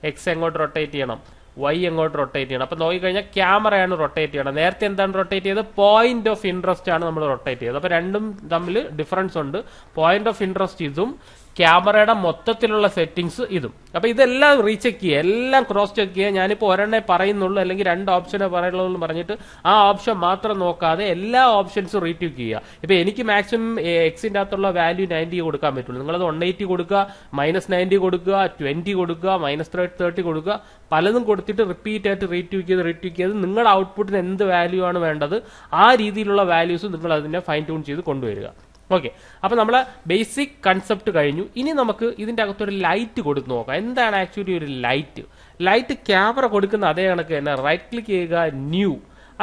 എക്സ് എങ്ങോട്ട് റൊട്ടേറ്റ് ചെയ്യണം? വൈ എങ്ങോട്ട് റൊട്ടേറ്റ് ചെയ്യണം? അപ്പം നോക്കിക്കഴിഞ്ഞാൽ ക്യാമറയാണ് റൊട്ടേറ്റ് ചെയ്യണം നേരത്തെ എന്താണ് റൊട്ടേറ്റ് ചെയ്തത്? പോയിന്റ് ഓഫ് ഇൻട്രസ്റ്റ് ആണ് നമ്മൾ റൊട്ടേറ്റ് ചെയ്തത്. അപ്പോൾ രണ്ടും തമ്മിൽ ഡിഫറൻസ് ഉണ്ട്. പോയിന്റ് ഓഫ് ഇൻട്രസ്റ്റ് ഇതും ക്യാമറയുടെ മൊത്തത്തിലുള്ള സെറ്റിങ്സ് ഇതും. അപ്പൊ ഇതെല്ലാം റീചെക്ക് ചെയ്യുക എല്ലാം ക്രോസ് ചെക്ക് ചെയ്യുക. ഞാനിപ്പോൾ ഒരെണ്ണേ പറയുന്നുള്ളൂ അല്ലെങ്കിൽ രണ്ട് ഓപ്ഷനെ പറയുള്ളൂ എന്ന് പറഞ്ഞിട്ട് ആ ഓപ്ഷൻ മാത്രം നോക്കാതെ എല്ലാ ഓപ്ഷൻസും റീട്യൂക്ക് ചെയ്യുക. ഇപ്പൊ എനിക്ക് മാക്സിമം എക്സിന്റെ അകത്തുള്ള വാല്യൂ നയന്റി കൊടുക്കാൻ പറ്റുള്ളൂ. നിങ്ങളത് വൺ എയ്റ്റി കൊടുക്കുക മൈനസ് നയന്റി കൊടുക്കുക ട്വന്റി കൊടുക്കുക മൈനസ് തേർട്ടി കൊടുക്കുക. പലതും കൊടുത്തിട്ട് റിപ്പീറ്റ് ആയിട്ട് റീറ്റ്യൂക്ക് ചെയ്ത് റീറ്റ്യൂക്ക് ചെയ്ത് നിങ്ങളുടെ ഔട്ട്പുട്ടിന് എന്ത് വാല്യൂ ആണ് വേണ്ടത് ആ രീതിയിലുള്ള വാല്യൂസ് നിങ്ങൾ അതിനെ ഫൈൻ ട്യൂൺ ചെയ്ത് കൊണ്ടുവരിക. ഓക്കെ അപ്പൊ നമ്മൾ ബേസിക് കൺസെപ്റ്റ് കഴിഞ്ഞു. ഇനി നമുക്ക് ഇതിന്റെ അകത്തൊരു ലൈറ്റ് കൊടുത്ത് നോക്കാം. എന്താണ് ആക്ച്വലി ഒരു ലൈറ്റ് ലൈറ്റ് ക്യാമറ കൊടുക്കുന്ന അതേ കണക്ക് തന്നെ. റൈറ്റ് ക്ലിക്ക് ചെയ്യുക ന്യൂ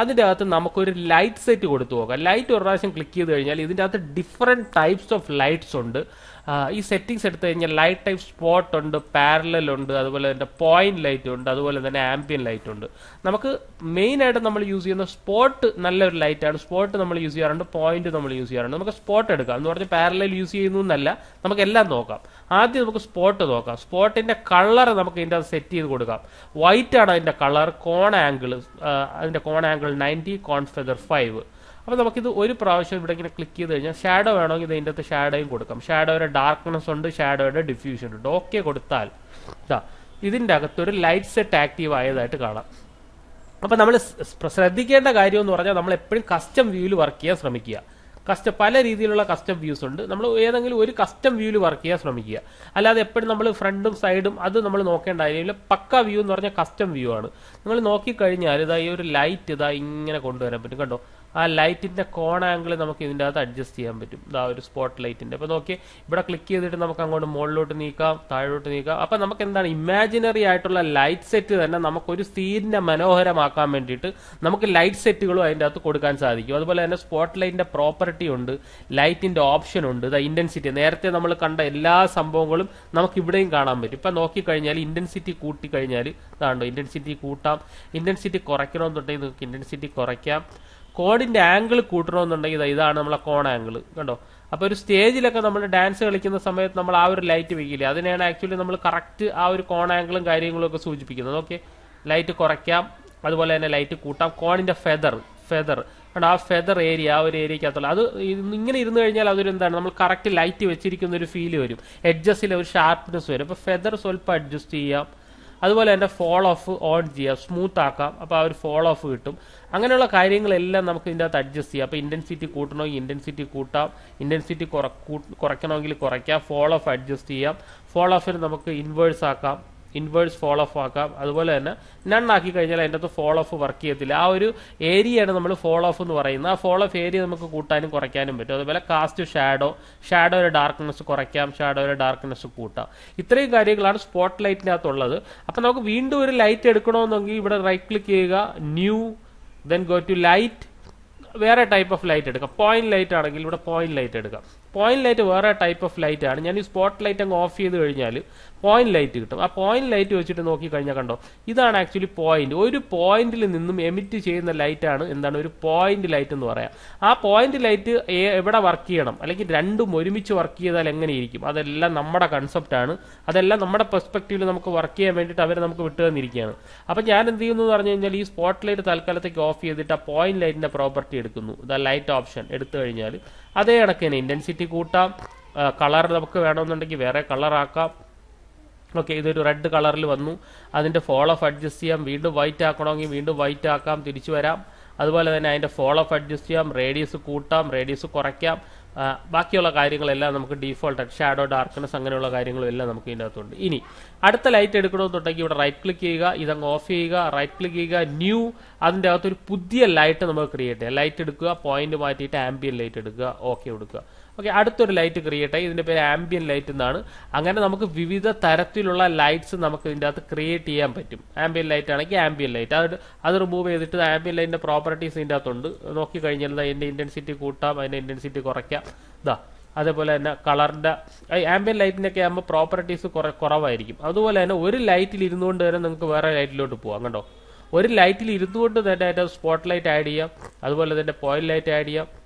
അതിന്റെ അകത്ത് നമുക്കൊരു ലൈറ്റ് സെറ്റ് കൊടുത്തു നോക്കാം. ലൈറ്റ് ഒരു പ്രാവശ്യം ക്ലിക്ക് ചെയ്ത് കഴിഞ്ഞാൽ ഇതിന്റെ അകത്ത് ഡിഫറെന്റ് ടൈപ്സ് ഓഫ് ലൈറ്റ്സ് ഉണ്ട്. ഈ സെറ്റിങ്സ് എടുത്തു കഴിഞ്ഞാൽ ലൈറ്റ് ടൈപ്പ് സ്പോട്ട് ഉണ്ട് പാരലൽ ഉണ്ട് അതുപോലെ തന്നെ പോയിന്റ് ലൈറ്റ് ഉണ്ട് അതുപോലെ തന്നെ ആംബിയൻ ലൈറ്റ് ഉണ്ട്. നമുക്ക് മെയിൻ ആയിട്ട് നമ്മൾ യൂസ് ചെയ്യുന്ന സ്പോട്ട് നല്ലൊരു ലൈറ്റാണ് സ്പോട്ട് നമ്മൾ യൂസ് ചെയ്യാറുണ്ട് പോയിന്റ് നമ്മൾ യൂസ് ചെയ്യാറുണ്ട്. നമുക്ക് സ്പോട്ട് എടുക്കാം. എന്ന് പറഞ്ഞാൽ പാരലൽ യൂസ് ചെയ്യുന്നു എന്നല്ല നമുക്ക് എല്ലാം നോക്കാം. ആദ്യം നമുക്ക് സ്പോട്ട് നോക്കാം. സ്പോട്ടിന്റെ കളർ നമുക്ക് ഇതിന്റെ സെറ്റ് ചെയ്ത് കൊടുക്കാം. വൈറ്റ് ആണ് അതിന്റെ കളർ കോൺ ആംഗിൾ അതിന്റെ cone angle ninety cone feather five അപ്പോൾ നമുക്കിത് ഒരു പ്രാവശ്യം ഇവിടെ ഇങ്ങനെ ക്ലിക്ക് ചെയ്ത് കഴിഞ്ഞാൽ ഷാഡോ വേണമെങ്കിൽ ഇതിന്റെ അകത്ത് ഷാഡോയും കൊടുക്കാം. ഷാഡോയുടെ ഡാർക്ക്നെസ് ഉണ്ട് ഷാഡോയുടെ ഡിഫ്യൂഷൻ ഉണ്ട്. ഓക്കെ കൊടുത്താൽ ഇതാ ഇതിന്റെ അകത്തൊരു ലൈറ്റ് സെറ്റ് ആക്റ്റീവ് ആയതായിട്ട് കാണാം. അപ്പോൾ നമ്മൾ ശ്രദ്ധിക്കേണ്ട കാര്യം എന്ന് പറഞ്ഞാൽ നമ്മൾ എപ്പോഴും കസ്റ്റം വ്യൂവിൽ വർക്ക് ചെയ്യാൻ ശ്രമിക്കുക. കസ്റ്റ പല രീതിയിലുള്ള കസ്റ്റം വ്യൂസ് ഉണ്ട്. നമ്മൾ ഏതെങ്കിലും ഒരു കസ്റ്റം വ്യൂവിൽ വർക്ക് ചെയ്യാൻ ശ്രമിക്കുക. അല്ലാതെ എപ്പോഴും നമ്മൾ ഫ്രണ്ടും സൈഡും അത് നമ്മൾ നോക്കേണ്ട കാര്യമില്ല. പക്ക വ്യൂ എന്ന് പറഞ്ഞാൽ കസ്റ്റം വ്യൂ ആണ്. നിങ്ങൾ നോക്കിക്കഴിഞ്ഞാൽ ഇതാ ഈ ഒരു ലൈറ്റ് ഇതാ ഇങ്ങനെ കൊണ്ടുവരാൻ പറ്റും. കണ്ടോ? ആ ലൈറ്റിന്റെ കോൺ ആംഗിൾ നമുക്ക് ഇതിന്റെ അകത്ത് അഡ്ജസ്റ്റ് ചെയ്യാൻ പറ്റും. ഇതാ ഒരു സ്പോട്ട് ലൈറ്റിന്റെ. അപ്പൊ നോക്കി ഇവിടെ ക്ലിക്ക് ചെയ്തിട്ട് നമുക്ക് അങ്ങോട്ട് മുകളിലോട്ട് നീക്കാം താഴോട്ട് നീക്കാം. അപ്പൊ നമുക്ക് എന്താണ് ഇമാജിനറി ആയിട്ടുള്ള ലൈറ്റ് സെറ്റ് തന്നെ നമുക്ക് ഒരു സീനിനെ മനോഹരമാക്കാൻ വേണ്ടിയിട്ട് നമുക്ക് ലൈറ്റ് സെറ്റുകളും അതിന്റെ അകത്ത് കൊടുക്കാൻ സാധിക്കും. അതുപോലെ തന്നെ സ്പോട്ട് ലൈറ്റിന്റെ പ്രോപ്പർട്ടി ഉണ്ട് ലൈറ്റിന്റെ ഓപ്ഷൻ ഉണ്ട് ഇതാ ഇന്റൻസിറ്റി നേരത്തെ നമ്മൾ കണ്ട എല്ലാ സംഭവങ്ങളും നമുക്ക് ഇവിടെയും കാണാൻ പറ്റും. ഇപ്പൊ നോക്കിക്കഴിഞ്ഞാൽ ഇന്റൻസിറ്റി കൂട്ടിക്കഴിഞ്ഞാൽ ഇതാണ്ടോ ഇന്റൻസിറ്റി കൂട്ടാം. ഇന്റൻസിറ്റി കുറയ്ക്കണമെന്നുണ്ടെങ്കിൽ നിങ്ങൾക്ക് ഇന്റൻസിറ്റി കുറയ്ക്കാം. കോഡിന്റെ ആംഗിൾ കൂട്ടണമെന്നുണ്ടെങ്കിൽ ഇതാണ് നമ്മളെ കോൺ ആംഗിൾ കണ്ടോ? അപ്പൊ ഒരു സ്റ്റേജിലൊക്കെ നമ്മൾ ഡാൻസ് കളിക്കുന്ന സമയത്ത് നമ്മൾ ആ ഒരു ലൈറ്റ് വെക്കില്ലേ? അതിനെയാണ് ആക്ച്വലി നമ്മൾ കറക്റ്റ് ആ ഒരു കോൺ ആംഗിളും കാര്യങ്ങളും ഒക്കെ സൂചിപ്പിക്കുന്നത്. ഓക്കെ? ലൈറ്റ് കുറയ്ക്കാം അതുപോലെ തന്നെ ലൈറ്റ് കൂട്ടാം. കോണിന്റെ ഫെദർ ഫെദർ. കണ്ടോ? ആ ഫെദർ ഏരിയ ആ ഒരു ഏരിയക്കകത്തുള്ള അത് ഇങ്ങനെ ഇരുന്ന് കഴിഞ്ഞാൽ അതൊരു എന്താണ്? നമ്മൾ കറക്റ്റ് ലൈറ്റ് വെച്ചിരിക്കുന്ന ഒരു ഫീൽ വരും. എഡ്ജസ്റ്റിൽ ഒരു ഷാർപ്നെസ് വരും. അപ്പൊ ഫെദർ സ്വല്പം അഡ്ജസ്റ്റ് ചെയ്യാം. അതുപോലെ തന്നെ ഫോൾ ഓഫ് ഓൺ ചെയ്യാം സ്മൂത്ത് ആക്കാം. അപ്പോൾ ആ ഒരു ഫോൾ ഓഫ് കിട്ടും. അങ്ങനെയുള്ള കാര്യങ്ങളെല്ലാം നമുക്ക് ഇതിന്റെ അകത്ത് അഡ്ജസ്റ്റ് ചെയ്യാം. അപ്പോൾ ഇന്റൻസിറ്റി കൂട്ടണമെങ്കിൽ ഇന്റൻസിറ്റി കൂട്ടാം. ഇന്റൻസിറ്റി കുറയ്ക്കണമെങ്കിൽ കുറയ്ക്കാം. ഫോൾ ഓഫ് അഡ്ജസ്റ്റ് ചെയ്യാം. ഫോൾ ഓഫിന് നമുക്ക് ഇൻവേഴ്സ് ആക്കാം. ഇൻവേഴ്സ് ഫോൾ ഓഫ് ആക്കാം. അതുപോലെ തന്നെ നൺ ആക്കി കഴിഞ്ഞാൽ അതിന്റെ അകത്ത് ഫോൾ ഓഫ് വർക്ക് ചെയ്യത്തില്ല. ആ ഒരു ഏരിയയാണ് നമ്മൾ ഫോൾ ഓഫ് എന്ന് പറയുന്നത്. ആ ഫോൾ ഓഫ് ഏരിയ നമുക്ക് കൂട്ടാനും കുറയ്ക്കാനും പറ്റും. അതുപോലെ കാസ്റ്റ് ഷാഡോ ഷാഡോയുടെ ഡാർക്ക്നെസ് കുറയ്ക്കാം ഷാഡോയുടെ ഡാർക്ക്നെസ് കൂട്ടാം. ഇത്രയും കാര്യങ്ങളാണ് സ്പോട്ട് ലൈറ്റിനകത്തുള്ളത് അപ്പം നമുക്ക് വീണ്ടും ഒരു ലൈറ്റ് എടുക്കണമെന്നെങ്കിൽ ഇവിടെ റൈറ്റ് ക്ലിക്ക് ചെയ്യുക new then go to light വേറെ ടൈപ്പ് ഓഫ് ലൈറ്റ് എടുക്കാം. പോയിന്റ് ലൈറ്റ് ആണെങ്കിൽ ഇവിടെ പോയിന്റ് ലൈറ്റ് എടുക്കാം. പോയിന്റ് ലൈറ്റ് വേറെ ടൈപ്പ് ഓഫ് ലൈറ്റ് ആണ്. ഞാൻ ഈ സ്പോട്ട് ലൈറ്റ് അങ്ങ് ഓഫ് ചെയ്ത് കഴിഞ്ഞാൽ പോയിന്റ് ലൈറ്റ് കിട്ടും. ആ പോയിന്റ് ലൈറ്റ് വെച്ചിട്ട് നോക്കി കഴിഞ്ഞാൽ കണ്ടോ ഇതാണ് ആക്ച്വലി പോയിന്റ് ഒരു പോയിന്റിൽ നിന്നും എമിറ്റ് ചെയ്യുന്ന ലൈറ്റാണ് എന്താണ്? ഒരു പോയിന്റ് ലൈറ്റ് എന്ന് പറയാം. ആ പോയിന്റ് ലൈറ്റ് എവിടെ വർക്ക് ചെയ്യണം? അല്ലെങ്കിൽ രണ്ടും ഒരുമിച്ച് വർക്ക് ചെയ്താൽ എങ്ങനെയിരിക്കും? അതെല്ലാം നമ്മുടെ കൺസെപ്റ്റ് ആണ്. അതെല്ലാം നമ്മുടെ പെർസ്പെക്റ്റീവിൽ നമുക്ക് വർക്ക് ചെയ്യാൻ വേണ്ടിയിട്ട് അവർ നമുക്ക് വിട്ടു തന്നിരിക്കുകയാണ്. അപ്പൊ ഞാൻ എന്ത് ചെയ്യുന്നു എന്ന് പറഞ്ഞു കഴിഞ്ഞാൽ ഈ സ്പോട്ട് ലൈറ്റ് തൽക്കാലത്തേക്ക് ഓഫ് ചെയ്തിട്ട് ആ പോയിന്റ് ലൈറ്റിന്റെ പ്രോപ്പർട്ടി എടുക്കുന്നു. ദ ലൈറ്റ് ഓപ്ഷൻ എടുത്തു കഴിഞ്ഞാൽ അതേ കണക്ക് തന്നെ ഇന്റൻസിറ്റി കൂട്ടാം കളർ നമുക്ക് വേണമെന്നുണ്ടെങ്കിൽ വേറെ കളർ ആക്കാം. ഓക്കെ ഇതൊരു റെഡ് കളറിൽ വന്നു. അതിന്റെ ഫോൾ ഓഫ് അഡ്ജസ്റ്റ് ചെയ്യാം. വീണ്ടും വൈറ്റ് ആക്കണമെങ്കിൽ വീണ്ടും വൈറ്റ് ആക്കാം തിരിച്ചു വരാം. അതുപോലെ തന്നെ അതിന്റെ ഫോൾ ഓഫ് അഡ്ജസ്റ്റ് ചെയ്യാം റേഡിയസ് കൂട്ടാം റേഡിയസ് കുറയ്ക്കാം. ബാക്കിയുള്ള കാര്യങ്ങളെല്ലാം നമുക്ക് ഡീഫോൾട്ട് ഷാഡോ ഡാർക്ക്നെസ് അങ്ങനെയുള്ള കാര്യങ്ങളും എല്ലാം നമുക്ക് ഇതിന്റെ അകത്തുണ്ട്. ഇനി അടുത്ത ലൈറ്റ് എടുക്കണമെന്നുണ്ടെങ്കിൽ ഇവിടെ റൈറ്റ് ക്ലിക്ക് ചെയ്യുക ഇതങ്ങ് ഓഫ് ചെയ്യുക റൈറ്റ് ക്ലിക്ക് ചെയ്യുക ന്യൂ അതിന്റെ അകത്തൊരു പുതിയ ലൈറ്റ് നമുക്ക് ക്രിയേറ്റ് ചെയ്യാം. ലൈറ്റ് എടുക്കുക പോയിന്റ് മാറ്റിയിട്ട് ആംബിയൻ ലൈറ്റ് എടുക്കുക ഓക്കെ കൊടുക്കുക. ഓക്കെ അടുത്തൊരു ലൈറ്റ് ക്രിയേറ്റ് ആയി. ഇതിന്റെ പേര് ആംബിയൻ ലൈറ്റ് എന്നാണ്. അങ്ങനെ നമുക്ക് വിവിധ തരത്തിലുള്ള ലൈറ്റ്സ് നമുക്ക് ഇതിന്റെ അകത്ത് ക്രിയേറ്റ് ചെയ്യാൻ പറ്റും. ആംബിയൻ ലൈറ്റ് ആണെങ്കിൽ ആംബിയൻ ലൈറ്റ് അത് അത് റിമൂവ് ചെയ്തിട്ട് ആംബിയൻ ലൈറ്റിന്റെ പ്രോപ്പർട്ടീസ് ഇതിന്റെ അകത്തുണ്ട്. നോക്കി കഴിഞ്ഞാൽ അതിന്റെ അതിന്റെ ഇന്റൻസിറ്റി കൂട്ടാം അതിന്റെ ഇന്റൻസിറ്റി കുറയ്ക്കാം. ഇതാ അതേപോലെ തന്നെ കളറിന്റെ ആംബിയൻ ലൈറ്റിനൊക്കെ ആകുമ്പോൾ പ്രോപ്പർട്ടീസ് കുറവായിരിക്കും. അതുപോലെ തന്നെ ഒരു ലൈറ്റിൽ ഇരുന്നുകൊണ്ട് തന്നെ നിങ്ങൾക്ക് വേറെ ലൈറ്റിലോട്ട് പോകാം കണ്ടോ? ഒരു ലൈറ്റിൽ ഇരുന്നുകൊണ്ട് തന്നെ അതിന്റെ സ്പോട്ട് ലൈറ്റ് ആഡ് ചെയ്യാം. അതുപോലെ തന്നെ പോയിന്റ് ലൈറ്റ് ആഡ് ചെയ്യാം.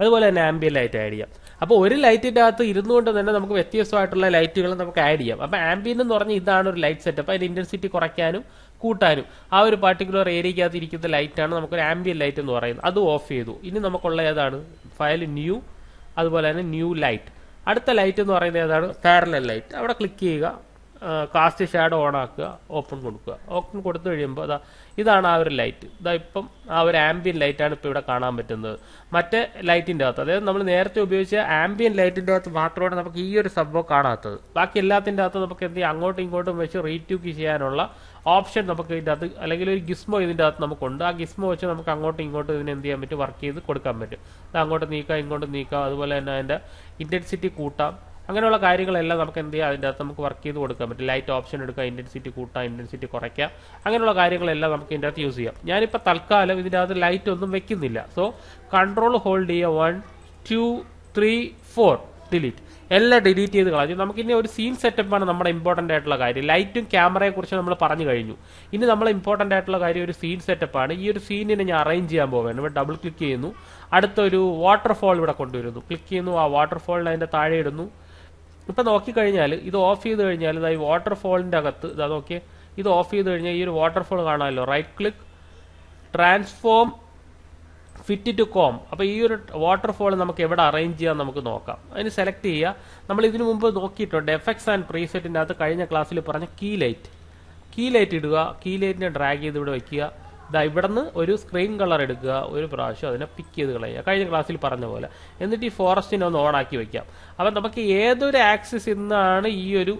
അതുപോലെ തന്നെ ആംബിയൻ ലൈറ്റ് ആഡ് ചെയ്യാം. അപ്പോൾ ഒരു ലൈറ്റിന്റെ അകത്ത് ഇരുന്നുകൊണ്ട് തന്നെ നമുക്ക് വ്യത്യസ്തമായിട്ടുള്ള ലൈറ്റുകൾ നമുക്ക് ആഡ് ചെയ്യാം. അപ്പോൾ ആംബിയൻ എന്ന് പറഞ്ഞാൽ ഇതാണ് ഒരു ലൈറ്റ് സെറ്റപ്പ് അതിന്റെ ഇന്റൻസിറ്റി കുറയ്ക്കാനും കൂട്ടാനും. ആ ഒരു പർട്ടിക്കുലർ ഏരിയക്കകത്ത് ഇരിക്കുന്ന ലൈറ്റാണ് നമുക്കൊരു ആംബിയൻ ലൈറ്റ് എന്ന് പറയുന്നത്. അത് ഓഫ് ചെയ്തു. ഇനി നമുക്കുള്ള ഏതാണ്? ഫയൽ ന്യൂ അതുപോലെ തന്നെ ന്യൂ ലൈറ്റ് അടുത്ത ലൈറ്റ് എന്ന് പറയുന്നത് ഏതാണ്? പാരലൽ ലൈറ്റ് അവിടെ ക്ലിക്ക് ചെയ്യുക. കാസ്റ്റ് ഷാഡോ ഓൺ ആക്കുക ഓപ്പൺ കൊടുക്കുക. ഓപ്പൺ കൊടുത്തു കഴിയുമ്പോൾ അതാ ഇതാണ് ആ ഒരു ലൈറ്റ് ഇതാ ഇപ്പം ആ ഒരു ആംബിയൻ ലൈറ്റാണ് ഇപ്പോൾ ഇവിടെ കാണാൻ പറ്റുന്നത്. മറ്റേ ലൈറ്റിന്റെ അകത്ത് അതായത് നമ്മൾ നേരത്തെ ഉപയോഗിച്ച ആംബിയൻ ലൈറ്റിന്റെ അകത്ത് മാത്രമാണ് നമുക്ക് ഈ ഒരു സംഭവം കാണാത്തത്. ബാക്കി എല്ലാത്തിന്റെ അകത്ത് നമുക്ക് എന്ത് അങ്ങോട്ടും ഇങ്ങോട്ടും വെച്ച് റീട്യൂക്ക് ചെയ്യാനുള്ള ഓപ്ഷൻ നമുക്ക് ഇതിന്റെ അകത്ത് അല്ലെങ്കിൽ ഒരു ഗിസ്മോ ഇതിന്റെ അകത്ത് നമുക്കുണ്ട്. ആ ഗിസ്മോ വെച്ച് നമുക്ക് അങ്ങോട്ടും ഇങ്ങോട്ടും ഇതിന് എന്ത് ചെയ്യാൻ പറ്റും? വർക്ക് ചെയ്ത് കൊടുക്കാൻ പറ്റും. അങ്ങോട്ട് നീക്കാം ഇങ്ങോട്ട് നീക്കാം. അതുപോലെ തന്നെ അതിന്റെ ഇന്റൻസിറ്റി കൂട്ടാം. അങ്ങനെയുള്ള കാര്യങ്ങളെല്ലാം നമുക്ക് എന്ത് ചെയ്യാം? അതിന്റെ അകത്ത് നമുക്ക് വർക്ക് ചെയ്ത് കൊടുക്കാൻ പറ്റും. ലൈറ്റ് ഓപ്ഷൻ എടുക്കാം ഇന്റൻസിറ്റി കൂട്ടാം ഇന്റൻസിറ്റി കുറയ്ക്കാം. അങ്ങനെയുള്ള കാര്യങ്ങളെല്ലാം നമുക്ക് ഇതിന്റെ അകത്ത് യൂസ് ചെയ്യാം. ഞാനിപ്പോൾ തൽക്കാലം ഇതിന്റെ അകത്ത് ലൈറ്റ് ഒന്നും വെക്കുന്നില്ല. സോ കൺട്രോൾ ഹോൾഡ് ചെയ്യുക one two three four delete എല്ലാം ഡിലീറ്റ് ചെയ്ത് കളഞ്ഞു നമുക്കിനി ഒരു സീൻ സെറ്റപ്പാണ് നമ്മുടെ ഇമ്പോർട്ടന്റ് ആയിട്ടുള്ള കാര്യം. ലൈറ്റും ക്യാമറയെ കുറിച്ച് നമ്മൾ പറഞ്ഞു കഴിഞ്ഞു. ഇനി നമ്മൾ ഇമ്പോർട്ടന്റ് ആയിട്ടുള്ള കാര്യം ഒരു സീൻ സെറ്റപ്പാണ് ഈ ഒരു സീനിനെ ഞാൻ അറേഞ്ച് ചെയ്യാൻ പോവുകയാണ്. ഇവിടെ ഡബിൾ ക്ലിക്ക് ചെയ്യുന്നു. അടുത്തൊരു വാട്ടർഫോൾ ഇവിടെ കൊണ്ടുവരുന്നു. ക്ലിക്ക് ചെയ്യുന്നു. ആ വാട്ടർഫോളിനെ അതിന്റെ താഴെ ഇടുന്നു. ഇപ്പൊ നോക്കിക്കഴിഞ്ഞാൽ ഇത് ഓഫ് ചെയ്ത് കഴിഞ്ഞാൽ ഇതാ ഈ വാട്ടർഫോളിന്റെ അകത്ത് ഇതാ നോക്കിയേ ഇത് ഓഫ് ചെയ്ത് കഴിഞ്ഞാൽ ഈ ഒരു വാട്ടർഫോൾ കാണാമല്ലോ. Right click transform fit to comp അപ്പോൾ ഈ ഒരു വാട്ടർഫോൾ നമുക്ക് എവിടെ അറേഞ്ച് ചെയ്യാൻ നമുക്ക് നോക്കാം. അതിന് സെലക്ട് ചെയ്യുക. നമ്മൾ ഇതിനു മുമ്പ് നോക്കിയിട്ടുണ്ട് എഫക്ട്സ് ആൻഡ് പ്രീസെറ്റിന്റെ അകത്ത് കഴിഞ്ഞ ക്ലാസ്സിൽ പറഞ്ഞ കീ ലൈറ്റ് കീ ലൈറ്റ് ഇടുക. കീ ലൈറ്റിനെ ഡ്രാഗ് ചെയ്ത് ഇവിടെ വെക്കുക. ഇതാ ഇവിടുന്ന് ഒരു സ്ക്രീൻ കളർ എടുക്കുക ഒരു പ്രാവശ്യം അതിനെ പിക്ക് ചെയ്ത് കളയുക. കഴിഞ്ഞ ക്ലാസ്സിൽ പറഞ്ഞ പോലെ. എന്നിട്ട് ഈ ഫോറസ്റ്റിനെ ഒന്ന് ആക്കി വെക്കാം. അപ്പം നമുക്ക് ഏതൊരു ആക്സിസ് നിന്നാണ് ഈ ഒരു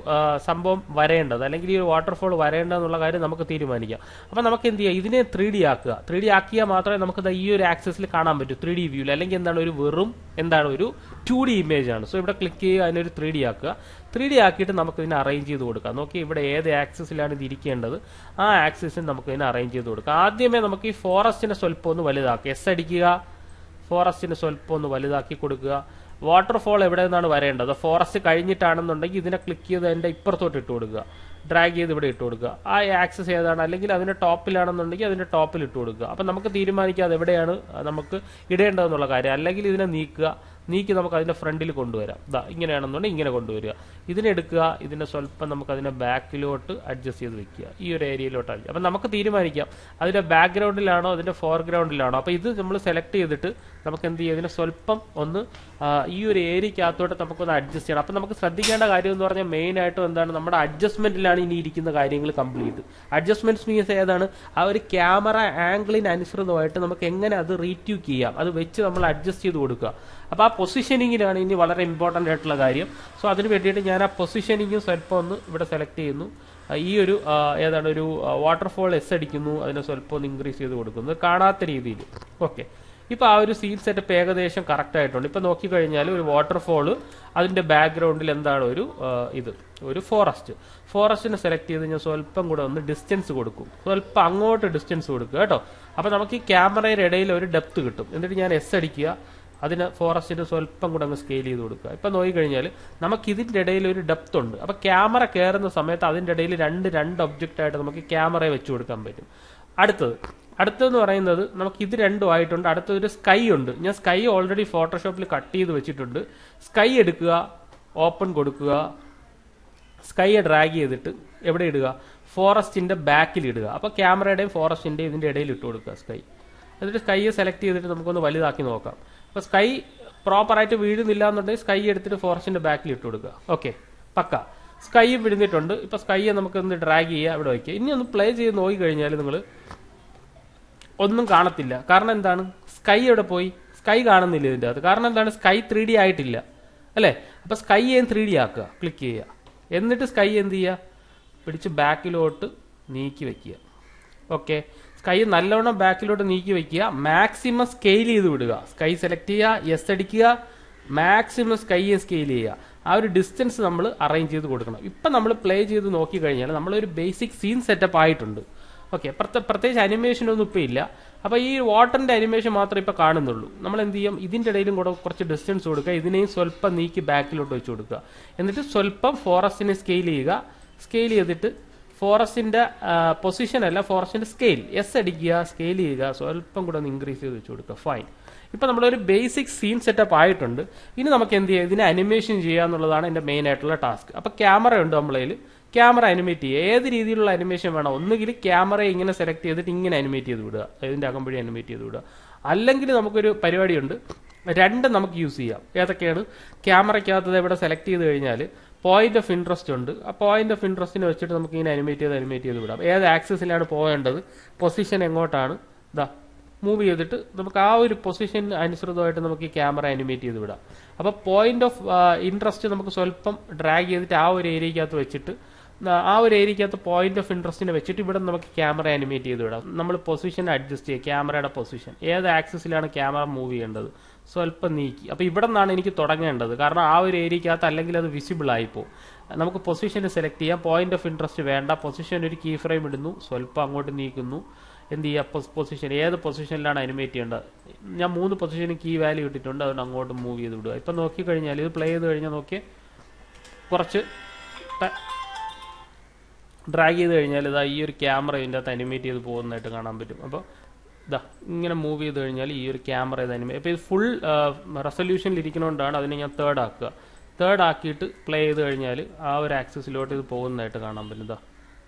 സംഭവം വരേണ്ടത്? അല്ലെങ്കിൽ ഈ ഒരു വാട്ടർഫോൾ വരേണ്ടതെന്നുള്ള കാര്യം നമുക്ക് തീരുമാനിക്കാം. അപ്പം നമുക്ക് എന്ത് ചെയ്യാം? ഇതിനെ ത്രീ ഡി ആക്കുക. ത്രീ ഡി ആക്കിയാൽ മാത്രമേ നമുക്ക് ഈ ഒരു ആക്സിസിൽ കാണാൻ പറ്റൂ. ത്രീ ഡി വ്യൂവിൽ അല്ലെങ്കിൽ എന്താണ് ഒരു വെറും എന്താണ് ഒരു ടു ഡി ഇമേജ് ആണ്. സോ ഇവിടെ ക്ലിക്ക് ചെയ്യുക അതിനൊരു ത്രീ ഡി ആക്കുക. ത്രീ ഡി ആക്കിയിട്ട് നമുക്ക് ഇതിനെ അറേഞ്ച് ചെയ്ത് കൊടുക്കാം. നോക്കി ഇവിടെ ഏത് ആക്സിസിലാണ് ഇത് ഇരിക്കേണ്ടത്? ആ ആക്സിസിൽ നമുക്ക് ഇതിനെ അറേഞ്ച് ചെയ്ത് കൊടുക്കാം. ആദ്യമേ നമുക്ക് ഈ ഫോറസ്റ്റിനെ സ്വല്പം ഒന്ന് വലുതാക്കുക എസ് അടിക്കുക. ഫോറസ്റ്റിനെ സ്വല്പം ഒന്ന് വലുതാക്കി കൊടുക്കുക. വാട്ടർഫോൾ എവിടെ നിന്നാണ് വരേണ്ടത്? ഫോറസ്റ്റ് കഴിഞ്ഞിട്ടാണെന്നുണ്ടെങ്കിൽ ഇതിനെ ക്ലിക്ക് ചെയ്ത് അതിന്റെ ഇപ്പുറത്തോട്ട് ഇട്ട് കൊടുക്കുക. ഡ്രാഗ് ചെയ്ത് ഇവിടെ ഇട്ട് കൊടുക്കുക. ആ ആക്സസ് ഏതാണ്? അല്ലെങ്കിൽ അതിന്റെ ടോപ്പിലാണെന്നുണ്ടെങ്കിൽ അതിന്റെ ടോപ്പിൽ ഇട്ട് കൊടുക്കുക. അപ്പം നമുക്ക് തീരുമാനിക്കാം അത് എവിടെയാണ് നമുക്ക് ഇടേണ്ടതെന്നുള്ള കാര്യം. അല്ലെങ്കിൽ ഇതിനെ നീക്കുക. നീക്കി നമുക്ക് അതിന്റെ ഫ്രണ്ടിൽ കൊണ്ടുവരാം. ഇതാ ഇങ്ങനെയാണെന്നുണ്ടെങ്കിൽ ഇങ്ങനെ കൊണ്ടുവരിക. ഇതിനെടുക്കുക ഇതിനെ സ്വല്പം നമുക്ക് അതിനെ ബാക്കിലോട്ട് അഡ്ജസ്റ്റ് ചെയ്ത് വെക്കുക. ഈ ഒരു ഏരിയയിലോട്ട് അഡ്ജസ്റ്റ് അപ്പം നമുക്ക് തീരുമാനിക്കാം. അതിന്റെ ബാക്ക്ഗ്രൗണ്ടിലാണോ അതിന്റെ ഫോർഗ്രൗണ്ടിലാണോ അപ്പോൾ ഇത് നമ്മൾ സെലക്ട് ചെയ്തിട്ട് നമുക്ക് എന്ത് ചെയ്യുക ഇതിനെ സ്വല്പം ഒന്ന് ഈ ഒരു ഏരിയക്കകത്തോട്ട് നമുക്കൊന്ന് അഡ്ജസ്റ്റ് ചെയ്യണം. അപ്പം നമുക്ക് ശ്രദ്ധിക്കേണ്ട കാര്യം എന്ന് പറഞ്ഞാൽ മെയിൻ ആയിട്ട് എന്താണ് നമ്മുടെ അഡ്ജസ്റ്റ്മെന്റിലാണ് ഇനി ഇരിക്കുന്ന കാര്യങ്ങൾ കംപ്ലീറ്റ് അഡ്ജസ്റ്റ്മെന്റ്സ് മീൻസ് ഏതാണ്? ആ ഒരു ക്യാമറ ആംഗിളിന് അനുസൃതമായിട്ട് നമുക്ക് എങ്ങനെ അത് റീറ്റ്യൂക്ക് ചെയ്യാം. അത് വെച്ച് നമ്മൾ അഡ്ജസ്റ്റ് ചെയ്ത് കൊടുക്കുക. അപ്പോൾ ആ പൊസിഷനിങ്ങിലാണ് ഇനി വളരെ ഇമ്പോർട്ടന്റ് ആയിട്ടുള്ള കാര്യം. സോ അതിന് വേണ്ടിയിട്ട് ഞാൻ ആ പൊസിഷനിങ്ങും സ്വല്പം ഒന്ന് ഇവിടെ സെലക്ട് ചെയ്യുന്നു. ഈ ഒരു ഏതാണ് ഒരു വാട്ടർഫോൾ എസ് അടിക്കുന്നു അതിനെ സ്വല്പം ഒന്ന് ഇൻക്രീസ് ചെയ്ത് കൊടുക്കുന്നു. കാണാത്ത രീതിയിൽ. ഓക്കെ ഇപ്പൊ ആ ഒരു സീൻ സെറ്റപ്പ് ഏകദേശം കറക്റ്റ് ആയിട്ടുണ്ട്. ഇപ്പൊ നോക്കിക്കഴിഞ്ഞാൽ ഒരു വാട്ടർഫോൾ അതിന്റെ ബാക്ക്ഗ്രൗണ്ടിൽ എന്താണ് ഒരു ഇത് ഒരു ഫോറസ്റ്റ് ഫോറസ്റ്റിനെ സെലക്ട് ചെയ്ത് ഞാൻ സ്വല്പം കൂടെ ഒന്ന് ഡിസ്റ്റൻസ് കൊടുക്കും. സ്വല്പം അങ്ങോട്ട് ഡിസ്റ്റൻസ് കൊടുക്കുക കേട്ടോ. അപ്പോൾ നമുക്ക് ഈ ക്യാമറയുടെ ഇടയിൽ ഒരു ഡെപ്ത് കിട്ടും. എന്നിട്ട് ഞാൻ എസ് അടിക്കുക. അതിന് ഫോറസ്റ്റിന് സ്വല്പം കൂടെ അങ്ങ് സ്കെയിൽ ചെയ്ത് കൊടുക്കുക. ഇപ്പം നോക്കിക്കഴിഞ്ഞാൽ നമുക്ക് ഇതിന്റെ ഇടയിൽ ഒരു ഡെപ്ത് ഉണ്ട്. അപ്പോൾ ക്യാമറ കയറുന്ന സമയത്ത് അതിന്റെ ഇടയിൽ രണ്ട് രണ്ട് ഒബ്ജക്റ്റ് ആയിട്ട് നമുക്ക് ക്യാമറയെ വെച്ച് കൊടുക്കാൻ പറ്റും. അടുത്തത് അടുത്തതെന്ന് പറയുന്നത് നമുക്ക് ഇത് രണ്ടും ആയിട്ടുണ്ട്. അടുത്തൊരു സ്കൈ ഉണ്ട്. ഞാൻ സ്കൈ ഓൾറെഡി ഫോട്ടോഷോപ്പിൽ കട്ട് ചെയ്ത് വെച്ചിട്ടുണ്ട്. സ്കൈ എടുക്കുക ഓപ്പൺ കൊടുക്കുക സ്കൈയെ ഡ്രാഗ് ചെയ്തിട്ട് എവിടെ ഇടുക? ഫോറസ്റ്റിന്റെ ബാക്കിൽ ഇടുക. അപ്പോൾ ക്യാമറയുടെയും ഫോറസ്റ്റിന്റെയും ഇതിന്റെ ഇടയിൽ ഇട്ട് കൊടുക്കുക സ്കൈ. എന്നിട്ട് സ്കൈയെ സെലക്ട് ചെയ്തിട്ട് നമുക്കൊന്ന് വലുതാക്കി നോക്കാം. അപ്പൊ സ്കൈ പ്രോപ്പറായിട്ട് വീഴുന്നില്ല എന്നുണ്ടെങ്കിൽ സ്കൈ എടുത്തിട്ട് ഫോറസ്റ്റിന്റെ ബാക്കിൽ ഇട്ട് കൊടുക്കുക. ഓക്കെ പക്ക. സ്കൈ വിഴുന്നിട്ടുണ്ട്. ഇപ്പൊ സ്കൈയെ നമുക്ക് ഒന്ന് ഡ്രാഗ് ചെയ്യുക അവിടെ വയ്ക്കുക. ഇനി ഒന്ന് പ്ലേ ചെയ്ത് നോക്കി കഴിഞ്ഞാൽ നിങ്ങൾ ഒന്നും കാണത്തില്ല. കാരണം എന്താണ്? സ്കൈ എവിടെ പോയി? സ്കൈ കാണുന്നില്ല ഇതിന്റെ അകത്ത്. കാരണം എന്താണ്? സ്കൈ ത്രീ ഡി ആയിട്ടില്ല. അല്ലേ? അപ്പൊ സ്കൈ ഏം ത്രീ ഡി ആക്കുക. ക്ലിക്ക് ചെയ്യുക. എന്നിട്ട് സ്കൈ എന്ത് ചെയ്യുക? പിടിച്ച് ബാക്കിലോട്ട് നീക്കി വെക്കുക ഓക്കെ സ്കൈ നല്ലവണ്ണം ബാക്കിലോട്ട് നീക്കി വെക്കുക. മാക്സിമം സ്കെയിൽ ചെയ്ത് വിടുക. സ്കൈ സെലക്ട് ചെയ്യുക എസ് അടിക്കുക. മാക്സിമം സ്കൈയെ സ്കെയിൽ ചെയ്യുക. ആ ഒരു ഡിസ്റ്റൻസ് നമ്മൾ അറേഞ്ച് ചെയ്ത് കൊടുക്കണം. ഇപ്പം നമ്മൾ പ്ലേ ചെയ്ത് നോക്കി കഴിഞ്ഞാൽ നമ്മളൊരു ബേസിക് സീൻ സെറ്റപ്പ് ആയിട്ടുണ്ട്. ഓക്കെ പ്രത്യേകിച്ച് അനിമേഷൻ ഒന്നും ഇപ്പം ഇല്ല. അപ്പോൾ ഈ വാട്ടറിന്റെ അനിമേഷൻ മാത്രമേ ഇപ്പം കാണുന്നുള്ളൂ. നമ്മൾ എന്ത് ചെയ്യും? ഇതിന്റെ ഇടയിലും കൂടെ കുറച്ച് ഡിസ്റ്റൻസ് കൊടുക്കുക. ഇതിനെയും സ്വല്പം നീക്കി ബാക്കിലോട്ട് വെച്ച് കൊടുക്കുക. എന്നിട്ട് സ്വല്പം ഫോറസ്റ്റിനെ സ്കെയിൽ ചെയ്യുക. സ്കെയിൽ ചെയ്തിട്ട് ഫോറസ്റ്റിന്റെ പൊസിഷൻ അല്ല ഫോറസ്റ്റിന്റെ സ്കെയിൽ എസ് അടിക്കുക സ്കെയിൽ ചെയ്യുക സ്വല്പം കൂടെ ഒന്ന് ഇൻക്രീസ് ചെയ്ത് വെച്ച് കൊടുക്കുക ഫൈൻ ഇപ്പൊ നമ്മളൊരു ബേസിക് സീൻ സെറ്റപ്പ് ആയിട്ടുണ്ട്. ഇനി നമുക്ക് എന്ത് ചെയ്യാം? ഇതിനെ അനിമേഷൻ ചെയ്യുക എന്നുള്ളതാണ് എന്റെ മെയിൻ ആയിട്ടുള്ള ടാസ്ക് അപ്പൊ ക്യാമറ ഉണ്ട് നമ്മളതിൽ ക്യാമറ അനിമേറ്റ് ചെയ്യുക. ഏത് രീതിയിലുള്ള അനിമേഷൻ വേണം. ഒന്നുകിൽ ക്യാമറയെ ഇങ്ങനെ സെലക്ട് ചെയ്തിട്ട് ഇങ്ങനെ അനിമേറ്റ് ചെയ്ത് വിടുക. ഇതിന്റെ അകമ്പഴി അനിമേറ്റ് ചെയ്ത് വിടുക. അല്ലെങ്കിൽ നമുക്കൊരു പരിപാടിയുണ്ട്. രണ്ട് നമുക്ക് യൂസ് ചെയ്യാം. ഏതൊക്കെയാണ്? ക്യാമറയ്ക്കകത്ത് ഇവിടെ സെലക്ട് ചെയ്ത് കഴിഞ്ഞാൽ പോയിന്റ് ഓഫ് ഇൻട്രസ്റ്റ് ഉണ്ട്. ആ പോയിന്റ് ഓഫ് ഇൻട്രസ്റ്റിനെ വെച്ചിട്ട് നമുക്ക് ഇങ്ങനെ അനിമേറ്റ് ചെയ്ത് അനിമേറ്റ് ചെയ്ത് വിടാം. ഏത് ആക്സസിലാണ് പോകേണ്ടത്? പൊസിഷൻ എങ്ങോട്ടാണ്? ഇതാ മൂവ് ചെയ്തിട്ട് നമുക്ക് ആ ഒരു പൊസിഷൻ അനുസൃതമായിട്ട് നമുക്ക് ഈ ക്യാമറ അനിമേറ്റ് ചെയ്ത് വിടാം. അപ്പോൾ പോയിന്റ് ഓഫ് ഇൻട്രസ്റ്റ് നമുക്ക് സ്വല്പം ഡ്രാഗ് ചെയ്തിട്ട് ആ ഒരു ഏരിയക്കകത്ത് വെച്ചിട്ട് ആ ഒരു ഏരിയക്കകത്ത് പോയിന്റ് ഓഫ് ഇൻട്രസ്റ്റിനെ വെച്ചിട്ട് ഇവിടെ നമുക്ക് ക്യാമറ അനിമേറ്റ് ചെയ്ത് വിടാം. നമ്മൾ പൊസിഷൻ അഡ്ജസ്റ്റ് ചെയ്യുക ക്യാമറയുടെ പൊസിഷൻ ഏത് ആക്സിസിലാണ് ക്യാമറ മൂവ് ചെയ്യേണ്ടത്? സ്വല്പം നീക്കി. അപ്പോൾ ഇവിടെ നിന്നാണ് എനിക്ക് തുടങ്ങേണ്ടത്. കാരണം ആ ഒരു ഏരിയക്കകത്ത് അല്ലെങ്കിൽ അത് വിസിബിൾ ആയിപ്പോൾ നമുക്ക് പൊസിഷൻ സെലക്ട് ചെയ്യാം. പോയിന്റ് ഓഫ് ഇൻട്രസ്റ്റ് വേണ്ട. പൊസിഷൻ ഒരു കീ ഫ്രെയിം ഇടുന്നു. സ്വല്പം അങ്ങോട്ട് നീക്കുന്നു. എന്ത് ചെയ്യുക പൊസിഷൻ ഏത് പൊസിഷനിലാണ് അനിമേറ്റ് ചെയ്യേണ്ടത്? ഞാൻ മൂന്ന് പൊസിഷന് കീ വാല്യൂ ഇട്ടിട്ടുണ്ട്. അതുകൊണ്ട് അങ്ങോട്ട് മൂവ് ചെയ്ത് വിടുക. ഇപ്പം നോക്കിക്കഴിഞ്ഞാൽ ഇത് പ്ലേ ചെയ്ത് കഴിഞ്ഞാൽ നോക്കി കുറച്ച് ഡ്രാഗ് ചെയ്ത് കഴിഞ്ഞാൽ ഇതാ ഈ ഒരു ക്യാമറ ഇതിന്റെ അകത്ത് അനിമേറ്റ് ചെയ്ത് പോകുന്നതായിട്ട് കാണാൻ പറ്റും. അപ്പോൾ ഇതാ ഇങ്ങനെ മൂവ് ചെയ്ത് കഴിഞ്ഞാൽ ഈ ഒരു ക്യാമറ ഇത് അനിമേ അപ്പോൾ ഇത് ഫുൾ റെസൊല്യൂഷനിൽ ഇരിക്കുന്നതുകൊണ്ടാണ് അതിനെ ഞാൻ തേർഡ് ആക്കുക. തേർഡ് ആക്കിയിട്ട് പ്ലേ ചെയ്ത് കഴിഞ്ഞാൽ ആ ഒരു ആക്സസിലോട്ട് ഇത് പോകുന്നതായിട്ട് കാണാൻ പറ്റും. ഇതാ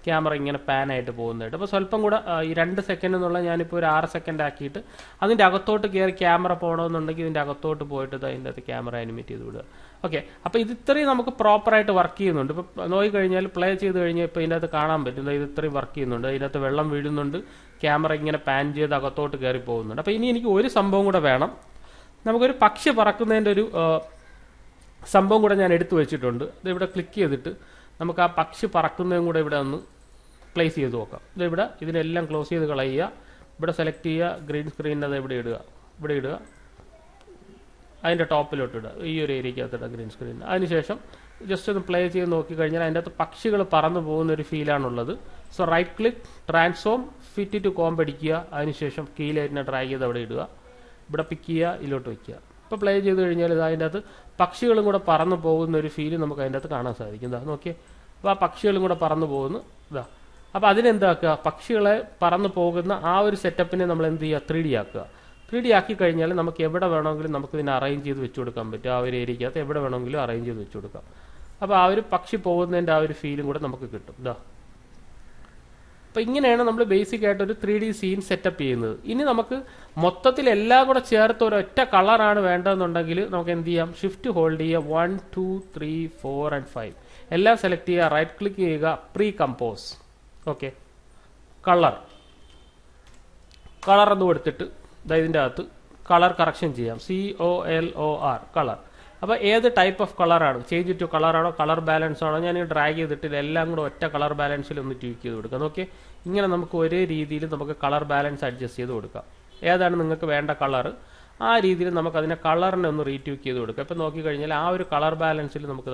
ക്യാമറ ഇങ്ങനെ പാൻ ആയിട്ട് പോകുന്നതായിട്ട്. അപ്പോൾ സ്വല്പം കൂടെ ഈ രണ്ട് സെക്കൻഡ് എന്നുള്ള ഞാനിപ്പോൾ ഒരു ആറ് സെക്കൻഡ് ആക്കിയിട്ട് അതിന്റെ അകത്തോട്ട് കയറി ക്യാമറ പോകണമെന്നുണ്ടെങ്കിൽ ഇതിന്റെ അകത്തോട്ട് പോയിട്ട് അതിന്റെ അകത്ത് ക്യാമറ അനിമേറ്റ് ചെയ്ത് വിടുക. ഓക്കെ അപ്പോൾ ഇത് ഇത്രയും നമുക്ക് പ്രോപ്പറായിട്ട് വർക്ക് ചെയ്യുന്നുണ്ട്. ഇപ്പോൾ നോയി കഴിഞ്ഞാൽ പ്ലേ ചെയ്ത് കഴിഞ്ഞാൽ ഇപ്പോൾ ഇതിന്റെ അകത്ത് കാണാൻ പറ്റും. ഇത് ഇത്രയും വർക്ക് ചെയ്യുന്നുണ്ട്. ഇതിനകത്ത് വെള്ളം വീഴുന്നുണ്ട്. ക്യാമറ ഇങ്ങനെ പാൻ ചെയ്ത് അകത്തോട്ട് കയറി പോകുന്നുണ്ട്. അപ്പോൾ ഇനി എനിക്ക് ഒരു സംഭവം കൂടെ വേണം. നമുക്കൊരു പക്ഷി പറക്കുന്നതിന്റെ ഒരു സംഭവം കൂടെ ഞാൻ എടുത്തു വെച്ചിട്ടുണ്ട്. ഇത് ഇവിടെ ക്ലിക്ക് ചെയ്തിട്ട് നമുക്ക് ആ പക്ഷി പറക്കുന്നതും കൂടെ ഇവിടെ ഒന്ന് പ്ലേസ് ചെയ്ത് നോക്കാം. ഇത് ഇവിടെ ഇതിനെല്ലാം ക്ലോസ് ചെയ്ത് കളയുക. ഇവിടെ സെലക്ട് ചെയ്യുക. ഗ്രീൻ സ്ക്രീൻ അത് ഇവിടെ ഇടുക. ഇവിടെ ഇടുക. അതിന്റെ ടോപ്പിലോട്ട് ഇടുക. ഈ ഒരു ഏരിയക്കകത്ത് ഇടുക ഗ്രീൻ സ്ക്രീൻ അതിനുശേഷം ജസ്റ്റ് ഒന്ന് പ്ലേ ചെയ്ത് നോക്കിക്കഴിഞ്ഞാൽ അതിന്റെ അകത്ത് പക്ഷികൾ പറന്നു പോകുന്ന ഒരു ഫീലാണുള്ളത് so right click transform fit to comp അടിക്കുക. അതിനുശേഷം കീലായിട്ട് ഡ്രാഗ് ചെയ്ത് അവിടെ ഇടുക. ഇവിടെ പിക്ക് ചെയ്യുക ഇതിലോട്ട് വയ്ക്കുക ഇപ്പോൾ പ്ലേ ചെയ്ത് കഴിഞ്ഞാൽ ഇത് അതിന്റെ അകത്ത് പക്ഷികളും കൂടെ പറന്നു പോകുന്ന ഒരു ഫീൽ നമുക്ക് അതിന്റെ അകത്ത് കാണാൻ സാധിക്കും. ഇതാ നോക്കിയേ. അപ്പോൾ ആ പക്ഷികളും കൂടെ പറന്നു പോകുന്നു. ഇതാ അപ്പോൾ അതിനെന്താക്കുക? പക്ഷികളെ പറന്നു പോകുന്ന ആ ഒരു സെറ്റപ്പിനെ നമ്മൾ എന്ത് ചെയ്യുക? ത്രീ ഡി ആക്കുക. ത്രീ ഡി ആക്കി കഴിഞ്ഞാൽ നമുക്ക് എവിടെ വേണമെങ്കിലും നമുക്ക് ഇതിനെ അറേഞ്ച് ചെയ്ത് വെച്ച് കൊടുക്കാൻ പറ്റും. ആ ഒരു ഏരിയക്കകത്ത് എവിടെ വേണമെങ്കിലും അറേഞ്ച് ചെയ്ത് വെച്ച് കൊടുക്കാം. അപ്പോൾ ആ ഒരു പക്ഷി പോകുന്നതിന്റെ ആ ഒരു ഫീലും കൂടെ നമുക്ക് കിട്ടും. ഇതാ അപ്പോൾ ഇങ്ങനെയാണ് നമ്മൾ ബേസിക് ആയിട്ട് ഒരു ത്രീ ഡി സീൻ സെറ്റപ്പ് ചെയ്യുന്നത്. ഇനി നമുക്ക് മൊത്തത്തിൽ എല്ലാം കൂടെ ചേർത്ത് ഒരു ഒറ്റ കളറാണ് വേണ്ടതെന്നുണ്ടെങ്കിൽ നമുക്ക് എന്ത് ചെയ്യാം? ഷിഫ്റ്റ് ഹോൾഡ് ചെയ്യുക. One two three four and five എല്ലാം സെലക്ട് ചെയ്യുക. റൈറ്റ് ക്ലിക്ക് ചെയ്യുക. Precompose okay. കളർ. കളർ എന്ന് കൊടുത്തിട്ട് ഇതിന്റെ അകത്ത് കളർ കറക്ഷൻ ചെയ്യാം. C O L O R colour. അപ്പോൾ ഏത് ടൈപ്പ് ഓഫ് കളറാണ് ചേഞ്ച് ടു കളറാണോ കളർ ബാലൻസ് ആണോ ഞാൻ ഡ്രാഗ് ചെയ്തിട്ട് ഇതെല്ലാം കൂടെ ഒറ്റ കളർ ബാലൻസിൽ ഒന്ന് ട്യൂക്ക് ചെയ്ത് കൊടുക്കാം. ഓക്കെ ഇങ്ങനെ നമുക്ക് ഒരേ രീതിയിൽ നമുക്ക് കളർ ബാലൻസ് അഡ്ജസ്റ്റ് ചെയ്ത് കൊടുക്കാം. ഏതാണ് നിങ്ങൾക്ക് വേണ്ട കളർ ആ രീതിയിൽ നമുക്ക് അതിനെ കളറിനെ ഒന്ന് റീട്യൂക്ക് ചെയ്ത് കൊടുക്കാം. ഇപ്പം നോക്കിക്കഴിഞ്ഞാൽ ആ ഒരു കളർ ബാലൻസിൽ നമുക്ക്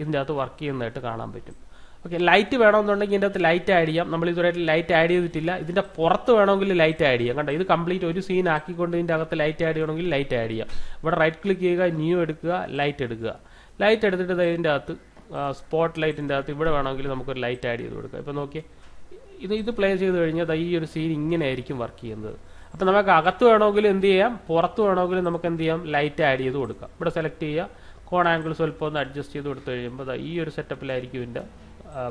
ഇതിന്റെ അകത്ത് വർക്ക് ചെയ്യുന്നതായിട്ട് കാണാൻ പറ്റും. ഓക്കെ ലൈറ്റ് വേണമെന്നുണ്ടെങ്കിൽ ഇതിന്റെ അകത്ത് ലൈറ്റ് ആഡ് ചെയ്യാം. നമ്മൾ ഇതുവരെയായിട്ട് ലൈറ്റ് ആഡ് ചെയ്തിട്ടില്ല. ഇതിന്റെ പുറത്ത് വേണമെങ്കിൽ ലൈറ്റ് ആഡ് ചെയ്യാം. കണ്ടോ ഇത് കംപ്ലീറ്റ് ഒരു സീൻ ആക്കിക്കൊണ്ട് ഇതിന്റെ അകത്ത് ലൈറ്റ് ആഡ് ചെയ്യണമെങ്കിൽ ലൈറ്റ് ആഡ് ചെയ്യാം. ഇവിടെ റൈറ്റ് ക്ലിക്ക് ചെയ്യുക ന്യൂ എടുക്കുക ലൈറ്റ് എടുക്കുക. ലൈറ്റ് എടുത്തിട്ട് ഇതിന്റെ അകത്ത് സ്പോട്ട് ലൈറ്റിന്റെ അകത്ത് ഇവിടെ വേണമെങ്കിൽ നമുക്കൊരു ലൈറ്റ് ആഡ് ചെയ്ത് കൊടുക്കാം. ഇപ്പം നോക്കിയേ ഇത് ഇത് പ്ലേ ചെയ്ത് കഴിഞ്ഞാൽ ഈ ഒരു സീൻ ഇങ്ങനെ ആയിരിക്കും വർക്ക് ചെയ്യുന്നത്. അപ്പോൾ നമുക്ക് അകത്ത് വേണമെങ്കിൽ എന്ത് ചെയ്യാം? പുറത്ത് വേണമെങ്കിൽ നമുക്ക് എന്ത് ചെയ്യാം? ലൈറ്റ് ആഡ് ചെയ്ത് കൊടുക്കാം. ഇവിടെ സെലക്ട് ചെയ്യുക. കോൺ ആംഗിൾ സ്വല്പം ഒന്ന് അഡ്ജസ്റ്റ് ചെയ്ത് കൊടുത്തു കഴിയുമ്പോൾ ഈ ഒരു സെറ്റപ്പിലായിരിക്കും ഇതിന്റെ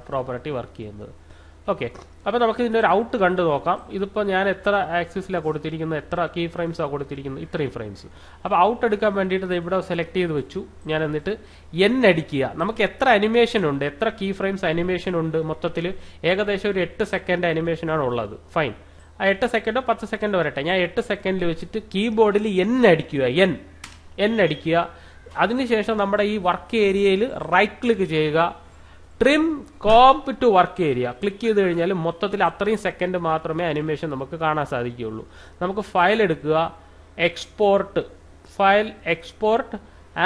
പ്രോപ്പർട്ടി വർക്ക് ചെയ്യുന്നത്. ഓക്കെ അപ്പോൾ നമുക്ക് ഇതിന്റെ ഒരു ഔട്ട് കണ്ടു നോക്കാം. ഇതിപ്പോൾ ഞാൻ എത്ര ആക്സിസിലാണ് കൊടുത്തിരിക്കുന്നത്? എത്ര കീ ഫ്രെയിംസാണ് കൊടുത്തിരിക്കുന്നത്? ഇത്രയും ഫ്രെയിംസ് അപ്പോൾ ഔട്ട് എടുക്കാൻ വേണ്ടിയിട്ട് ഇവിടെ സെലക്ട് ചെയ്ത് വെച്ചു. ഞാൻ എന്നിട്ട് എൻ അടിക്കുക നമുക്ക് എത്ര അനിമേഷൻ ഉണ്ട്? എത്ര കീ ഫ്രെയിംസ് അനിമേഷൻ ഉണ്ട്? മൊത്തത്തിൽ ഏകദേശം ഒരു എട്ട് സെക്കൻഡ് അനിമേഷനാണ് ഉള്ളത്. ഫൈൻ ആ എട്ട് സെക്കൻഡോ പത്ത് സെക്കൻഡോ വരട്ടെ. ഞാൻ എട്ട് സെക്കൻഡിൽ വെച്ചിട്ട് കീബോർഡിൽ എൻ അടിക്കുക എൻ എൻ അടിക്കുക അതിനുശേഷം നമ്മുടെ ഈ വർക്ക് ഏരിയയിൽ റൈറ്റ് ക്ലിക്ക് ചെയ്യുക. Trim comp to work area click ചെയ്ത് കഴിഞ്ഞാൽ മൊത്തത്തിൽ അത്രയും സെക്കൻഡ് മാത്രമേ അനിമേഷൻ നമുക്ക് കാണാൻ സാധിക്കുകയുള്ളൂ. നമുക്ക് ഫയൽ എടുക്കുക export file export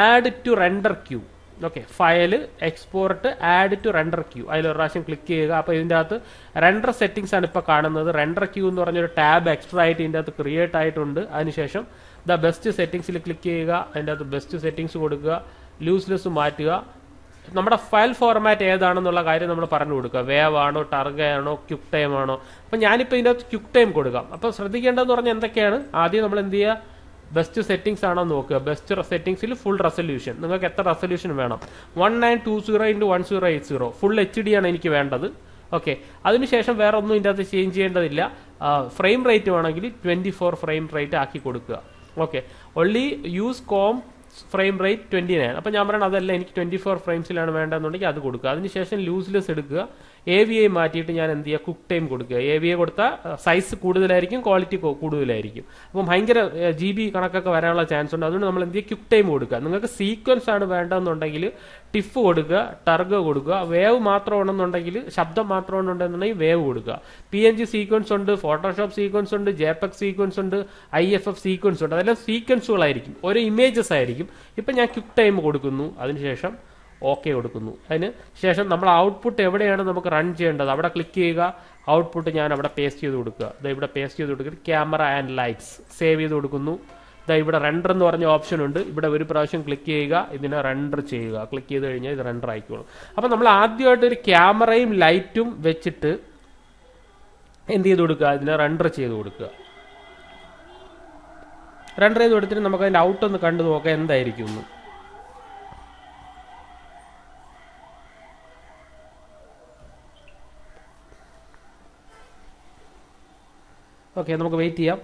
add to render queue okay file export add to render queue അതിൽ ഒരു പ്രാവശ്യം ക്ലിക്ക് ചെയ്യുക. അപ്പോൾ ഇതിന്റെ അകത്ത് റെൻഡർ സെറ്റിംഗ്സ് ആണ് ഇപ്പോൾ കാണുന്നത്. റെൻഡർ ക്യൂ എന്ന് പറഞ്ഞൊരു ടാബ് എക്സ്ട്രാ ആയിട്ട് ഇതിന്റെ അകത്ത് ക്രിയേറ്റ് ആയിട്ടുണ്ട്. അതിനുശേഷം ദ ബെസ്റ്റ് സെറ്റിംഗ്സിൽ ക്ലിക്ക് ചെയ്യുക. അതിന്റെ അകത്ത് ബെസ്റ്റ് സെറ്റിംഗ്സ് കൊടുക്കുക. ലൂസ്ലെസ് മാറ്റുക. നമ്മുടെ ഫയൽ ഫോർമാറ്റ് ഏതാണെന്നുള്ള കാര്യം നമ്മൾ പറഞ്ഞു കൊടുക്കുക. വേവ് ആണോ ടർഗ ആണോ ക്യുക്ക് ടൈം ആണോ. അപ്പം ഞാനിപ്പോൾ ഇതിന്റെ അകത്ത് ക്യുക്ക് ടൈം കൊടുക്കാം. അപ്പോൾ ശ്രദ്ധിക്കേണ്ടതെന്ന് പറഞ്ഞാൽ എന്തൊക്കെയാണ്? ആദ്യം നമ്മൾ എന്ത് ചെയ്യുക? ബെസ്റ്റ് സെറ്റിംഗ്സ് ആണോ നോക്കുക. ബെസ്റ്റ് സെറ്റിംഗ്സിൽ ഫുൾ റെസൊല്യൂഷൻ. നിങ്ങൾക്ക് എത്ര റെസൊല്യൂഷൻ വേണം? One nine two zero into one zero eight zero. Full H D ആണ് എനിക്ക് വേണ്ടത്. ഓക്കെ. അതിനുശേഷം വേറെ ഒന്നും ഇതിന്റെ അകത്ത് ചേഞ്ച് ചെയ്യേണ്ടതില്ല. ഫ്രെയിം റേറ്റ് വേണമെങ്കിൽ ട്വന്റി ഫോർ ഫ്രെയിം റേറ്റ് ആക്കി കൊടുക്കുക. Okay. Only use comp frame rate twenty nine അപ്പോൾ ഞാൻ പറയണം അതല്ല എനിക്ക് ട്വന്റി ഫോർ ഫ്രെയിംസിലാണ് വേണ്ടതെന്നുണ്ടെങ്കിൽ അത് കൊടുക്കുക. അതിനുശേഷം ലൂസ്ലെസ് എടുക്കുക. എ വി ഐ മാറ്റിയിട്ട് ഞാൻ എന്ത് ചെയ്യുക? കുക്ക് ടൈം കൊടുക്കുക. എ വി ഐ കൊടുത്താൽ സൈസ് കൂടുതലായിരിക്കും ക്വാളിറ്റി കൂടുതലായിരിക്കും. അപ്പം ഭയങ്കര ജി ബി കണക്കൊക്കെ വരാനുള്ള ചാൻസ് ഉണ്ട്. അതുകൊണ്ട് നമ്മൾ എന്ത് ചെയ്യുക? ക്യുക്ക് ടൈം കൊടുക്കുക. നിങ്ങൾക്ക് സീക്വൻസ് ആണ് വേണ്ടതെന്നുണ്ടെങ്കിൽ ടിഫ് കൊടുക്കുക ടർഗ് കൊടുക്കുക വേവ് മാത്രം മാത്രമാണെന്നുണ്ടെങ്കിൽ ശബ്ദം മാത്രം മാത്രമാണെന്നുണ്ടെന്നുണ്ടെങ്കിൽ വേവ് കൊടുക്കുക. പി എൻ ജി സീക്വൻസ് ഉണ്ട് ഫോട്ടോഷോപ്പ് സീക്വൻസ് ഉണ്ട് ജെപെക് സീക്വൻസ് ഉണ്ട് ഐ എഫ് എഫ് സീക്വൻസ് ഉണ്ട്. അതെല്ലാം സീക്വൻസുകളായിരിക്കും ഓരോ ഇമേജസ് ആയിരിക്കും. ഇപ്പം ഞാൻ ക്യുക്ക് ടൈം കൊടുക്കുന്നു. അതിനുശേഷം ഓക്കെ കൊടുക്കുന്നു. അതിന് ശേഷം നമ്മൾ ഔട്ട്പുട്ട് എവിടെയാണ് നമുക്ക് റൺ ചെയ്യേണ്ടത്? അവിടെ ക്ലിക്ക് ചെയ്യുക. ഔട്ട്പുട്ട് ഞാൻ അവിടെ പേസ്റ്റ് ചെയ്ത് കൊടുക്കുക. ഇവിടെ പേസ്റ്റ് ചെയ്ത് കൊടുക്കുക. ക്യാമറ ആൻഡ് ലൈറ്റ്സ് സേവ് ചെയ്ത് കൊടുക്കുന്നു. ഇതാ ഇവിടെ റെൻഡർ എന്ന് പറഞ്ഞ ഓപ്ഷൻ ഉണ്ട്. ഇവിടെ ഒരു പ്രാവശ്യം ക്ലിക്ക് ചെയ്യുക ഇതിനെ റെൻഡർ ചെയ്യുക. ക്ലിക്ക് ചെയ്ത് കഴിഞ്ഞാൽ ഇത് റെൻഡർ ആയിക്കോളും. അപ്പോൾ നമ്മൾ ആദ്യമായിട്ട് ഒരു ക്യാമറയും ലൈറ്റും വെച്ചിട്ട് എന്ത് ചെയ്ത് കൊടുക്കുക? ഇതിനെ റെൻഡർ ചെയ്ത് കൊടുക്കുക. റെൻഡർ ചെയ്ത് കൊടുത്തിട്ട് നമുക്ക് അതിന്റെ ഔട്ട് ഒന്ന് കണ്ടു നോക്കാം എന്തായിരിക്കും എന്ന്. ഓക്കെ നമുക്ക് വെയിറ്റ് ചെയ്യാം.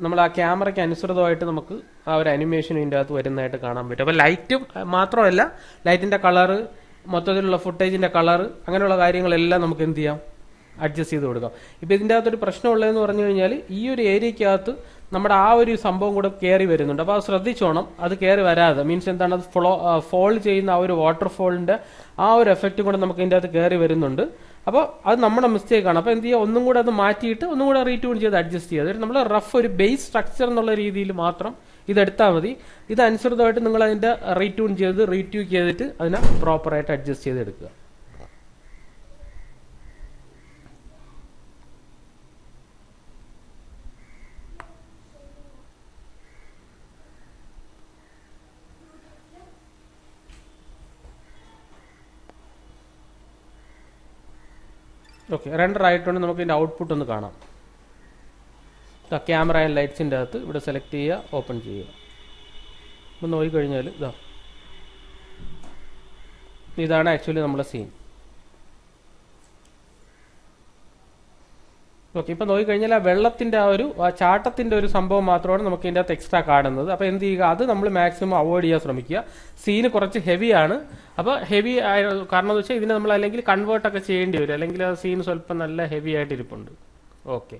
നമ്മൾ ആ ക്യാമറയ്ക്ക് അനുസൃതമായിട്ട് നമുക്ക് ആ ഒരു അനിമേഷൻ ഇതിന്റെ അകത്ത് വരുന്നതായിട്ട് കാണാൻ പറ്റും. അപ്പോൾ ലൈറ്റ് മാത്രമല്ല ലൈറ്റിന്റെ കളറ് മൊത്തത്തിലുള്ള ഫുട്ടേജിന്റെ കളറ് അങ്ങനെയുള്ള കാര്യങ്ങളെല്ലാം നമുക്ക് എന്ത് ചെയ്യാം? അഡ്ജസ്റ്റ് ചെയ്ത് കൊടുക്കാം. ഇപ്പൊ ഇതിന്റെ അകത്തൊരു പ്രശ്നമുള്ളതെന്ന് പറഞ്ഞു കഴിഞ്ഞാൽ ഈ ഒരു ഏരിയക്കകത്ത് നമ്മുടെ ആ ഒരു സംഭവം കൂടെ കയറി വരുന്നുണ്ട്. അപ്പോൾ അത് ശ്രദ്ധിച്ചോണം. അത് കയറി വരാതെ. മീൻസ് എന്താണ്? അത് ഫോളോ ഫോൾ ചെയ്യുന്ന ആ ഒരു വാട്ടർഫോളിന്റെ ആ ഒരു എഫക്റ്റും കൂടെ നമുക്ക് ഇതിന്റെ അകത്ത് കയറി വരുന്നുണ്ട്. അപ്പോൾ അത് നമ്മുടെ മിസ്റ്റേക്കാണ് അപ്പോൾ എന്ത് ചെയ്യുക? ഒന്നും കൂടെ അത് മാറ്റിയിട്ട് ഒന്നും കൂടെ റീട്യൂൺ ചെയ്ത് അഡ്ജസ്റ്റ് ചെയ്യുക. അതായത് നമ്മൾ റഫ് ഒരു ബേസ് സ്ട്രക്ചർ എന്നുള്ള രീതിയിൽ മാത്രം ഇതെടുത്താൽ മതി. ഇതനുസൃതമായിട്ട് നിങ്ങൾ അതിന്റെ റീട്യൂൺ ചെയ്ത് റീട്യൂൺ ചെയ്തിട്ട് അതിനെ പ്രോപ്പറായിട്ട് അഡ്ജസ്റ്റ് ചെയ്ത് ഓക്കെ റെൻഡർ ആയിട്ടുണ്ട് നമുക്ക് ഇതിന്റെ ഔട്ട്പുട്ട് ഒന്ന് കാണാം. ക്യാമറ ആൻഡ് ലൈറ്റ്സിന്റെ അകത്ത് ഇവിടെ സെലക്ട് ചെയ്യുക ഓപ്പൺ ചെയ്യുക. ഒന്ന് നോക്കിക്കഴിഞ്ഞാൽ ഇതാ ഇതാണ് ആക്ച്വലി നമ്മളെ സീൻ ഓക്കെ ഇപ്പൊ നോക്കിക്കഴിഞ്ഞാൽ ആ വെള്ളത്തിന്റെ ആ ഒരു ചാട്ടത്തിന്റെ ഒരു സംഭവം മാത്രമാണ് നമുക്ക് ഇതിന്റെ അകത്ത് എക്സ്ട്രാ കാണുന്നത്. അപ്പോൾ എന്ത് ചെയ്യുക? അത് നമ്മൾ മാക്സിമം അവോയ്ഡ് ചെയ്യാൻ ശ്രമിക്കുക. സീന് കുറച്ച് ഹെവിയാണ് അപ്പോൾ ഹെവി ആയ കാരണം എന്ന് വെച്ചാൽ ഇതിനെ നമ്മൾ അല്ലെങ്കിൽ കൺവേർട്ട് ഒക്കെ ചെയ്യേണ്ടി വരും. അല്ലെങ്കിൽ ആ സീൻ സ്വല്പം നല്ല ഹെവി ആയിട്ട് ഇരിപ്പുണ്ട് ഓക്കെ